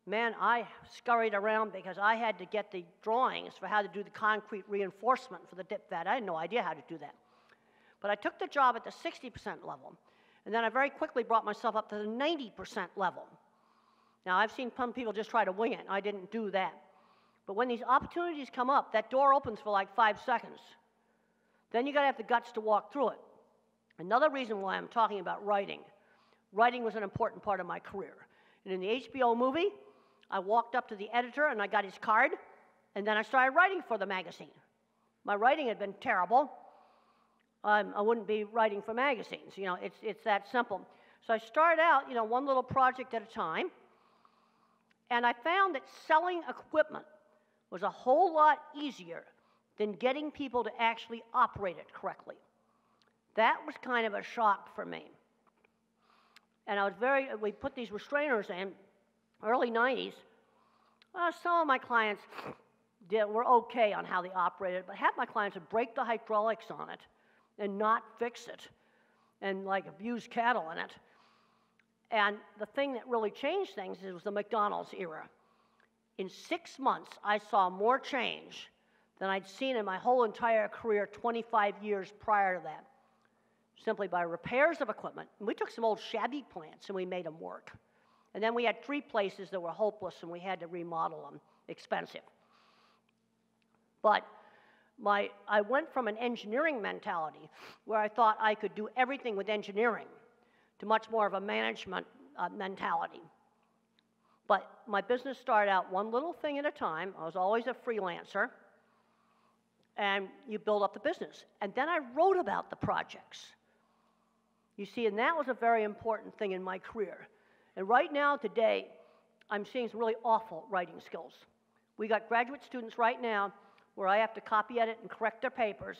Man, I scurried around because I had to get the drawings for how to do the concrete reinforcement for the dip vat. I had no idea how to do that. But I took the job at the 60% level, and then I very quickly brought myself up to the 90% level. Now, I've seen some people just try to wing it. I didn't do that. But when these opportunities come up, that door opens for like five seconds. Then you got to have the guts to walk through it. Another reason why I'm talking about writing writing was an important part of my career. And in the HBO movie, I walked up to the editor and I got his card, and then I started writing for the magazine. My writing had been terrible. Um, I wouldn't be writing for magazines. You know, it's, it's that simple. So I started out, you know, one little project at a time, and I found that selling equipment was a whole lot easier than getting people to actually operate it correctly. That was kind of a shock for me. And I was very, we put these restrainers in, early 90s. Uh, some of my clients did, were okay on how they operated, but half my clients would break the hydraulics on it and not fix it and like abuse cattle in it. And the thing that really changed things was the McDonald's era. In six months, I saw more change than I'd seen in my whole entire career 25 years prior to that, simply by repairs of equipment. And we took some old shabby plants and we made them work. And then we had three places that were hopeless and we had to remodel them, expensive. But my, I went from an engineering mentality where I thought I could do everything with engineering to much more of a management uh, mentality. But my business started out one little thing at a time. I was always a freelancer. And you build up the business. And then I wrote about the projects. You see, and that was a very important thing in my career. And right now, today, I'm seeing some really awful writing skills. We got graduate students right now where I have to copy edit and correct their papers.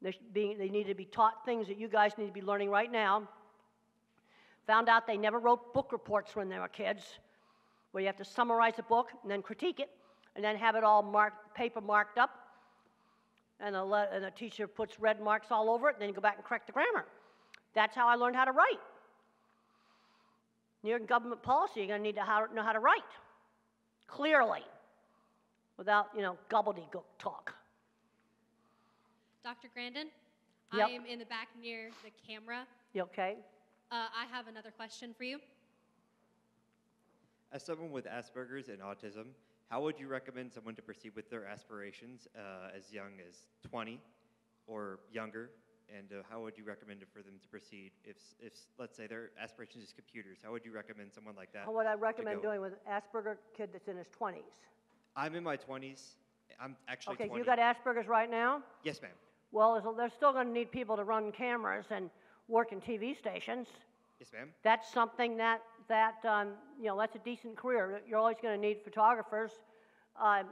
They, they need to be taught things that you guys need to be learning right now. Found out they never wrote book reports when they were kids, where you have to summarize a book and then critique it, and then have it all marked, paper marked up, and a, and a teacher puts red marks all over it, and then you go back and correct the grammar. That's how I learned how to write. Near government policy, you're going to need to how, know how to write clearly, without you know gobbledygook talk. Dr. Grandin, Yep. I am in the back near the camera. You okay? Uh, I have another question for you. As someone with Asperger's and autism, how would you recommend someone to proceed with their aspirations uh, as young as 20 or younger? And uh, how would you recommend it for them to proceed if, if, let's say, their aspirations is computers? How would you recommend someone like that? What I recommend doing with Asperger kid that's in his 20s? I'm in my 20s. I'm actually Okay, so 20. you got Asperger's right now? yes, ma'am. Well, they're still going to need people to run cameras and work in TV stations. Yes, ma'am. That's something that, that um, you know, that's a decent career. You're always going to need photographers. Um,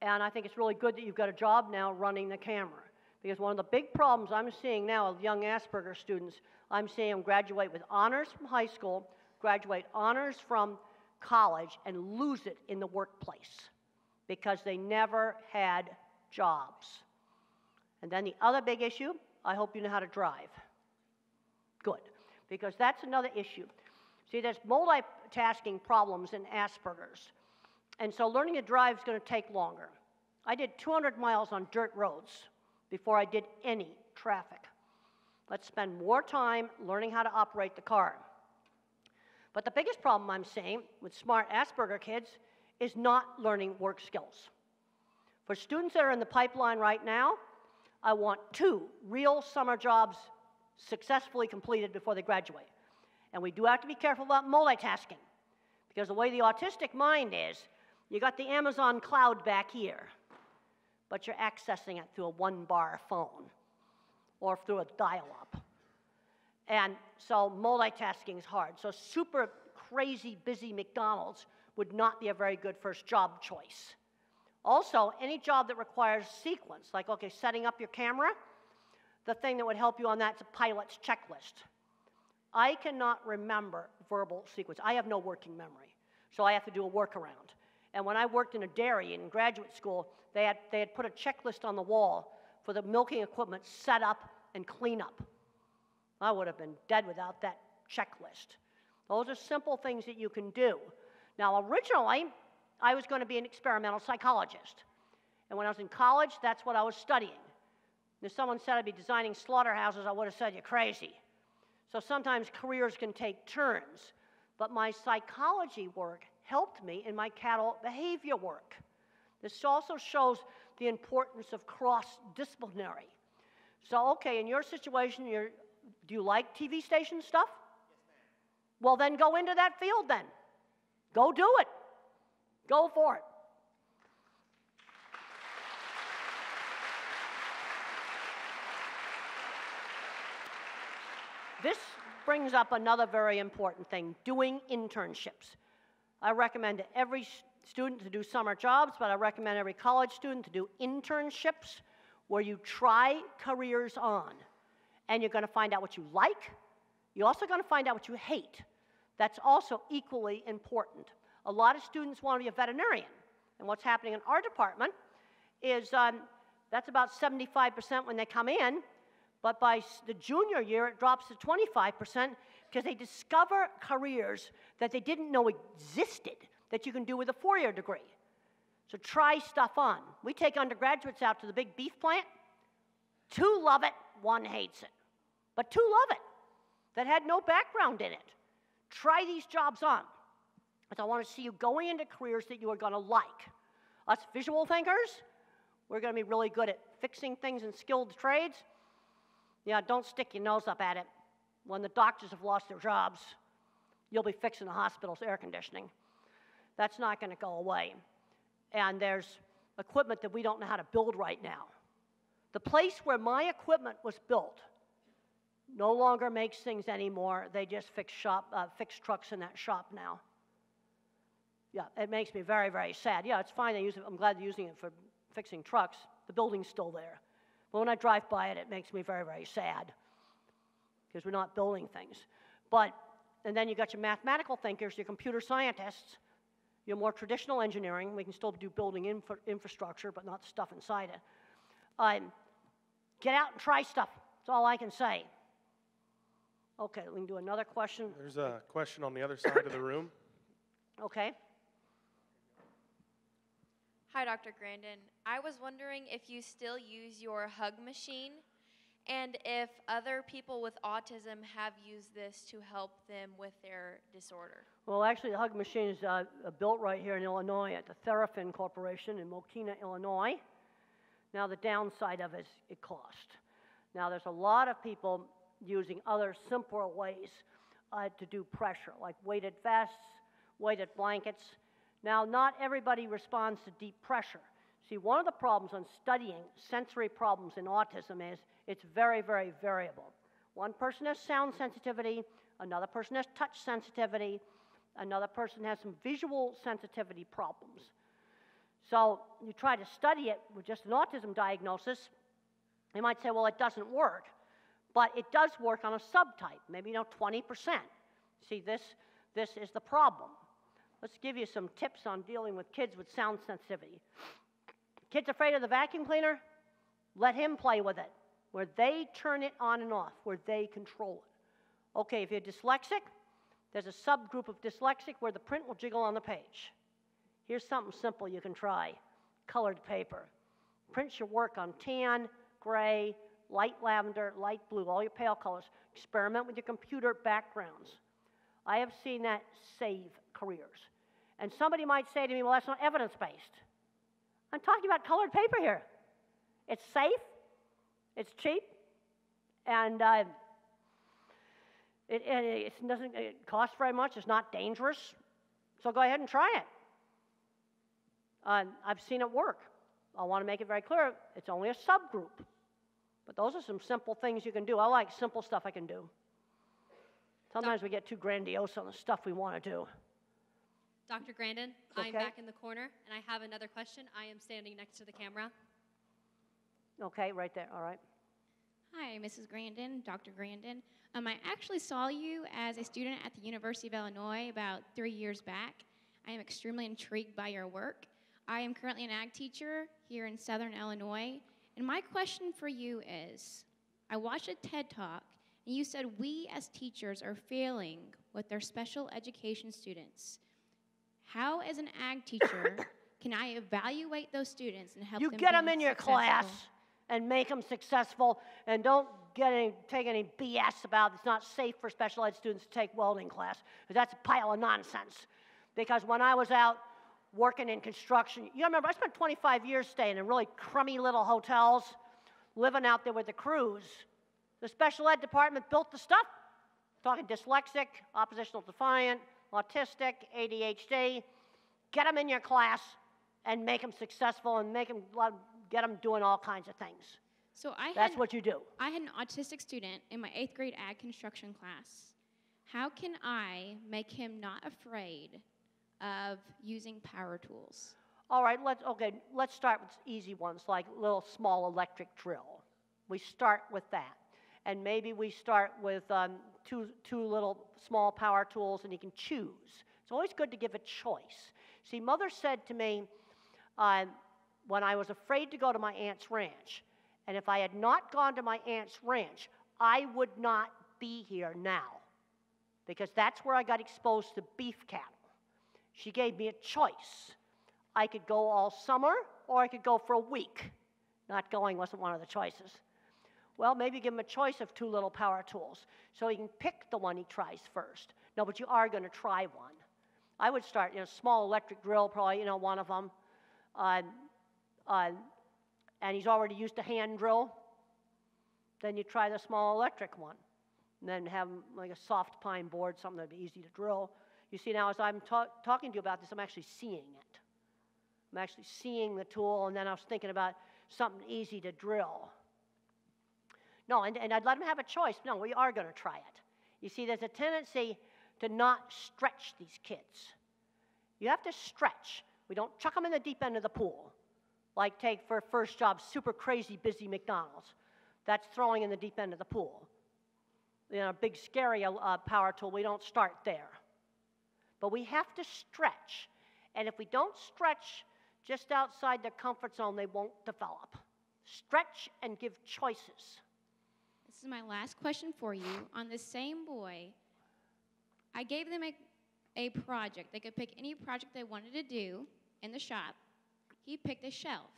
and I think it's really good that you've got a job now running the camera. Because one of the big problems I'm seeing now with young Asperger students, I'm seeing them graduate with honors from high school, graduate honors from college, and lose it in the workplace because they never had jobs. And then the other big issue I hope you know how to drive. Good, because that's another issue. See, there's multitasking problems in Asperger's. And so learning to drive is going to take longer. I did 200 miles on dirt roads before I did any traffic. Let's spend more time learning how to operate the car. But the biggest problem I'm seeing with smart Asperger kids is not learning work skills. For students that are in the pipeline right now, I want two real summer jobs successfully completed before they graduate. And we do have to be careful about multitasking because the way the autistic mind is, you got the Amazon cloud back here, but you're accessing it through a one bar phone or through a dial up. And so multitasking is hard. So, super crazy busy McDonald's would not be a very good first job choice. Also, any job that requires sequence, like, okay, setting up your camera, the thing that would help you on that is a pilot's checklist. I cannot remember verbal sequence. I have no working memory, so I have to do a workaround. And when I worked in a dairy in graduate school, they had, they had put a checklist on the wall for the milking equipment set up and clean up. I would have been dead without that checklist. Those are simple things that you can do. Now, originally, I was going to be an experimental psychologist. And when I was in college, that's what I was studying. If someone said I'd be designing slaughterhouses, I would have said, You're crazy. So sometimes careers can take turns. But my psychology work helped me in my cattle behavior work. This also shows the importance of cross disciplinary. So, okay, in your situation, you're, do you like TV station stuff? Well, then go into that field then. Go do it. Go for it. This brings up another very important thing doing internships. I recommend every student to do summer jobs, but I recommend every college student to do internships where you try careers on. And you're going to find out what you like. You're also going to find out what you hate. That's also equally important. A lot of students want to be a veterinarian. And what's happening in our department is um, that's about 75% when they come in, but by the junior year, it drops to 25% because they discover careers that they didn't know existed that you can do with a four year degree. So try stuff on. We take undergraduates out to the big beef plant. Two love it, one hates it. But two love it that had no background in it. Try these jobs on. Because I want to see you going into careers that you are going to like. Us visual thinkers, we're going to be really good at fixing things in skilled trades. Yeah, don't stick your nose up at it. When the doctors have lost their jobs, you'll be fixing the hospital's air conditioning. That's not going to go away. And there's equipment that we don't know how to build right now. The place where my equipment was built no longer makes things anymore. They just fix, shop, uh, fix trucks in that shop now. Yeah, it makes me very, very sad. Yeah, it's fine. They use it. I'm glad they're using it for fixing trucks. The building's still there. But when I drive by it, it makes me very, very sad because we're not building things. But, and then you got your mathematical thinkers, your computer scientists, your more traditional engineering. We can still do building infra- infrastructure, but not stuff inside it. Um, get out and try stuff. That's all I can say. Okay, we can do another question. There's a question on the other side of the room. Okay. Hi, Dr. Grandin. I was wondering if you still use your hug machine and if other people with autism have used this to help them with their disorder. Well, actually, the hug machine is uh, built right here in Illinois at the Therafin Corporation in Mokena, Illinois. Now, the downside of it is it cost. Now, there's a lot of people using other simpler ways uh, to do pressure, like weighted vests, weighted blankets. Now, not everybody responds to deep pressure. See, one of the problems on studying sensory problems in autism is it's very, very variable. One person has sound sensitivity, another person has touch sensitivity, another person has some visual sensitivity problems. So you try to study it with just an autism diagnosis, you might say, well, it doesn't work. But it does work on a subtype, maybe you know 20%. See, this, this is the problem. Let's give you some tips on dealing with kids with sound sensitivity. Kids afraid of the vacuum cleaner? Let him play with it, where they turn it on and off, where they control it. Okay, if you're dyslexic, there's a subgroup of dyslexic where the print will jiggle on the page. Here's something simple you can try colored paper. Print your work on tan, gray, light lavender, light blue, all your pale colors. Experiment with your computer backgrounds. I have seen that save careers. And somebody might say to me, well, that's not evidence based. I'm talking about colored paper here. It's safe, it's cheap, and uh, it, it, it doesn't it cost very much. It's not dangerous. So go ahead and try it. Uh, I've seen it work. I want to make it very clear it's only a subgroup. But those are some simple things you can do. I like simple stuff I can do. Sometimes we get too grandiose on the stuff we want to do. Dr. Grandin, It's I'm back in the corner, and I have another question. I am standing next to the camera. Okay, right there. All right. Hi, Mrs. Grandin, Dr. Grandin. Um, I actually saw you as a student at the University of Illinois about three years back. I am extremely intrigued by your work. I am currently an ag teacher here in Southern Illinois, and my question for you is I watched a TED Talk, and you said we as teachers are failing with our special education students. How, as an ag teacher, can I evaluate those students and help You them get them in your successful? class and make them successful, and don't get any, take any BS about it's not safe for special ed students to take welding class, that's a pile of nonsense. Because when I was out working in construction, you remember I spent 25 years staying in really crummy little hotels, living out there with the crews. The special ed department built the stuff. Talking dyslexic, oppositional defiant, autistic, ADHD. Get them in your class and make them successful and make them get them doing all kinds of things. So I That's had, what you do. I had an autistic student in my eighth grade ag construction class. How can I make him not afraid of using power tools? All right, let's okay, let's start with easy ones like little small electric drill. We start with that. And maybe we start with um, two, two little small power tools and you can choose. It's always good to give a choice. See, mother said to me uh, when I was afraid to go to my aunt's ranch, and if I had not gone to my aunt's ranch, I would not be here now because that's where I got exposed to beef cattle. She gave me a choice. I could go all summer or I could go for a week. Not going wasn't one of the choices. Well, maybe give him a choice of two little power tools so he can pick the one he tries first. No, but you are going to try one. I would start, you know, small electric drill, probably, you know, one of them. Uh, uh, and he's already used a hand drill. Then you try the small electric one. And then have like a soft pine board, something that'd be easy to drill. You see, now as I'm ta- talking to you about this, I'm actually seeing it. I'm actually seeing the tool, and then I was thinking about something easy to drill. No, and, and I'd let them have a choice. No, we are going to try it. You see, there's a tendency to not stretch these kids. You have to stretch. We don't chuck them in the deep end of the pool. Like, take for first job, super crazy busy McDonald's. That's throwing in the deep end of the pool. You know, big scary uh, power tool, we don't start there. But we have to stretch. And if we don't stretch just outside their comfort zone, they won't develop. Stretch and give choices. This is my last question for you. On the same boy, I gave them a, a project. They could pick any project they wanted to do in the shop. He picked a shelf.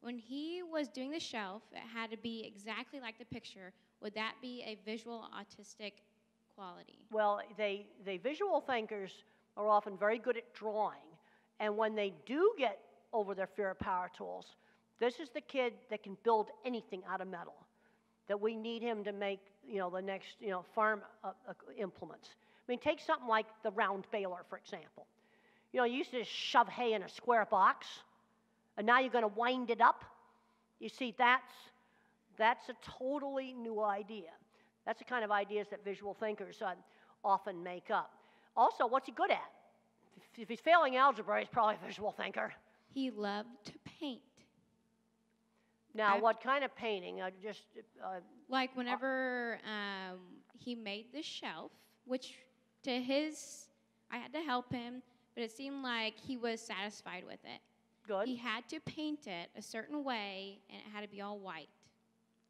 When he was doing the shelf, it had to be exactly like the picture. Would that be a visual autistic quality? Well, they, they visual thinkers are often very good at drawing. And when they do get over their fear of power tools, this is the kid that can build anything out of metal. That we need him to make, you know, the next, you know, farm uh, uh, implements. I mean, take something like the round baler, for example. You know, you used to just shove hay in a square box, and now you're going to wind it up. You see, that's, that's a totally new idea. That's the kind of ideas that visual thinkers uh, often make up. Also, what's he good at? If, he's failing algebra, he's probably a visual thinker. He loved to paint. Now, I've- what kind of painting? Uh, just uh, Like whenever um, he made the shelf, which to his, I had to help him, but it seemed like he was satisfied with it. good. He had to paint it a certain way, and it had to be all white.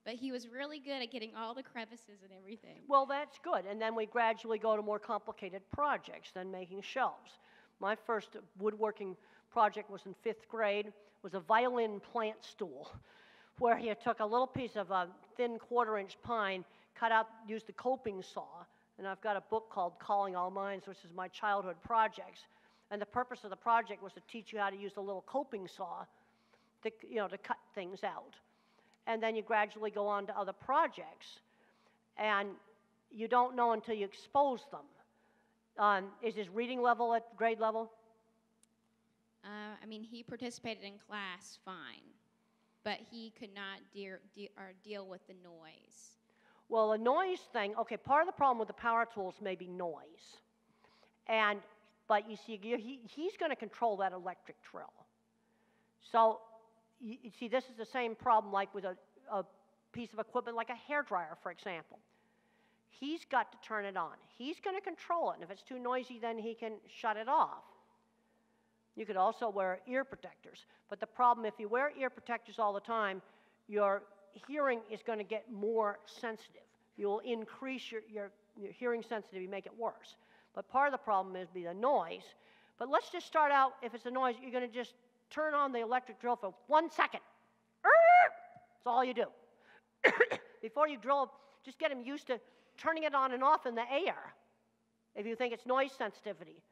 But he was really good at getting all the crevices and everything. Well, that's good. And then we gradually go to more complicated projects than making shelves. My first woodworking project was in fifth grade, was a violin plant stool, where he took a little piece of a thin quarter inch pine, cut out, used the coping saw, and I've got a book called Calling All Minds, which is my childhood projects. And the purpose of the project was to teach you how to use the little coping saw to, you know, to cut things out. And then you gradually go on to other projects. And you don't know until you expose them. Um, is his reading level at grade level? Uh, I mean, he participated in class fine, but he could not deal, de- or deal with the noise. Well, the noise thing, okay, part of the problem with the power tools may be noise. And, you see, he, he's going to control that electric drill. So, you, you see, this is the same problem like with a, a piece of equipment like a hair dryer, for example. He's got to turn it on. He's going to control it. And if it's too noisy, then he can shut it off. You could also wear ear protectors. But the problem, if you wear ear protectors all the time, your hearing is going to get more sensitive. You will increase your, your, your hearing sensitivity, make it worse. But part of the problem is be the noise. But let's just start out, if it's a noise, you're going to just turn on the electric drill for one second. That's all you do. Before you drill, just get him used to turning it on and off in the air. If you think it's noise sensitivity,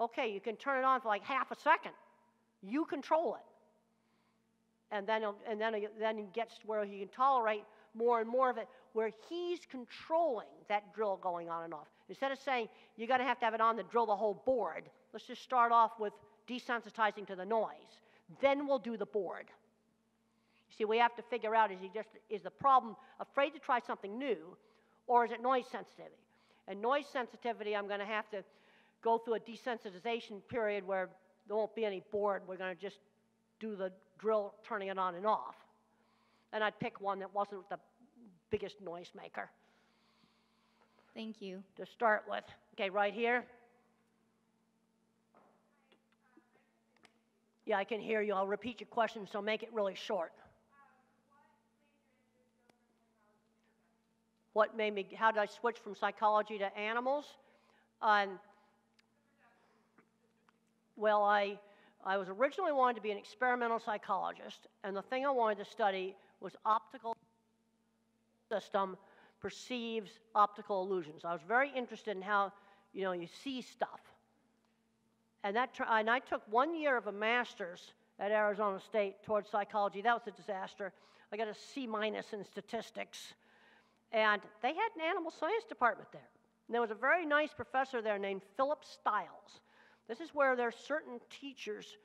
okay, you can turn it on for like half a second. You control it. And then, and then, he- then he gets to where he can tolerate more and more of it, where he's controlling that drill going on and off. Instead of saying, you're going to have to have it on to drill the whole board, let's just start off with desensitizing to the noise. Then we'll do the board. You See, we have to figure out is he just is the problem afraid to try something new, or is it noise sensitivity? And noise sensitivity, I'm going to have to go through a desensitization period where there won't be any board. We're going to just do the drill, turning it on and off. And I'd pick one that wasn't the biggest noisemaker. Thank you. to start with. Okay, right here. Yeah, I can hear you. I'll repeat your question, so make it really short. What made me, how did I switch from psychology to animals? Um, well, I, I was originally wanted to be an experimental psychologist, and the thing I wanted to study was optical system perceives optical illusions. I was very interested in how, you know, you see stuff. And, that, and I took one year of a master's at Arizona State towards psychology. That was a disaster. I got a C minus in statistics. And they had an animal science department there. And there was a very nice professor there named Philip Stiles. This is where there are certain teachers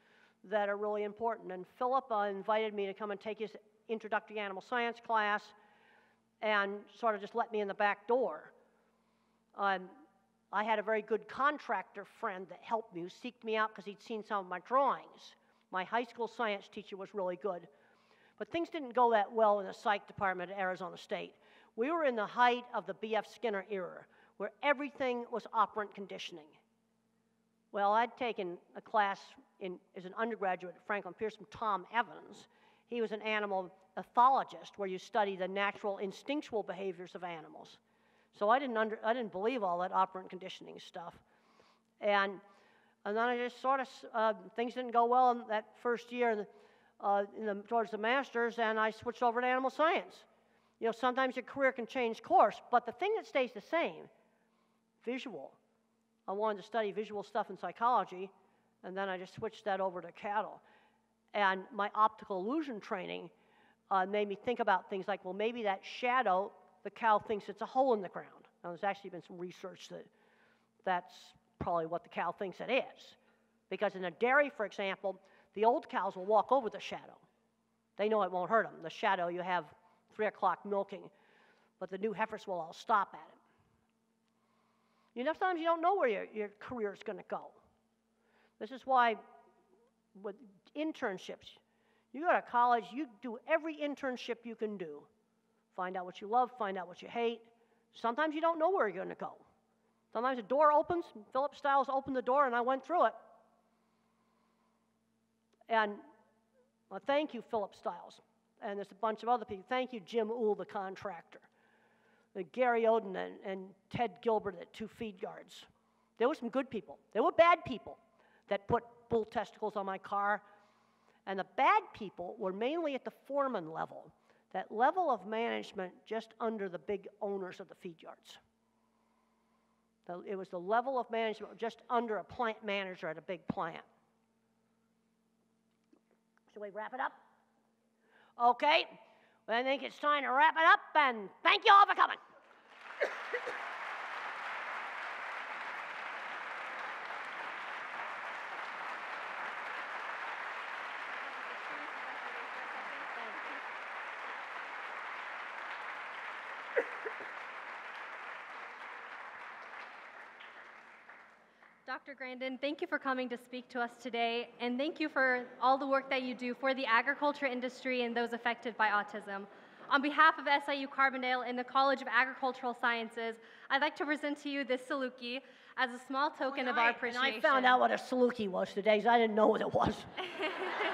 that are really important. And Philip uh, invited me to come and take his introductory animal science class and sort of just let me in the back door. Um, I had a very good contractor friend that helped me, who seeked me out because he'd seen some of my drawings. My high school science teacher was really good. But things didn't go that well in the psych department at Arizona State. We were in the height of the B.F. Skinner era, where everything was operant conditioning. Well, I'd taken a class in, as an undergraduate at Franklin Pierce from Tom Evans. He was an animal ethologist, where you study the natural instinctual behaviors of animals. So I didn't, under, I didn't believe all that operant conditioning stuff. And, and then I just sort of, uh, things didn't go well in that first year uh, the, towards the master's, and I switched over to animal science. You know, sometimes your career can change course, but the thing that stays the same, visual. I wanted to study visual stuff in psychology, and then I just switched that over to cattle. And my optical illusion training uh, made me think about things like, well, maybe that shadow, the cow thinks it's a hole in the ground. Now, there's actually been some research that that's probably what the cow thinks it is. Because in a dairy, for example, the old cows will walk over the shadow. They know it won't hurt them. The shadow, you have three o'clock milking, but the new heifers will all stop at it. You know, sometimes you don't know where your, your career is going to go. This is why with internships, you go to college, you do every internship you can do. Find out what you love, find out what you hate. Sometimes you don't know where you're going to go. Sometimes a door opens, Philip Stiles opened the door, and I went through it. And well, thank you, Philip Stiles. And there's a bunch of other people. Thank you, Jim Uhl, the contractor. Uh, Gary Oden and, and Ted Gilbert at Two Feed Yards. There were some good people. There were bad people that put bull testicles on my car. And the bad people were mainly at the foreman level, that level of management just under the big owners of the feed yards. It was the level of management just under a plant manager at a big plant. Should we wrap it up? Okay. Well, I think it's time to wrap it up, and thank you all for coming. Dr. Grandin, thank you for coming to speak to us today, and thank you for all the work that you do for the agriculture industry and those affected by autism. On behalf of SIU Carbondale and the College of Agricultural Sciences, I'd like to present to you this Saluki as a small oh, token of our And appreciation. I found out what a saluki was today, 'cause I didn't know what it was.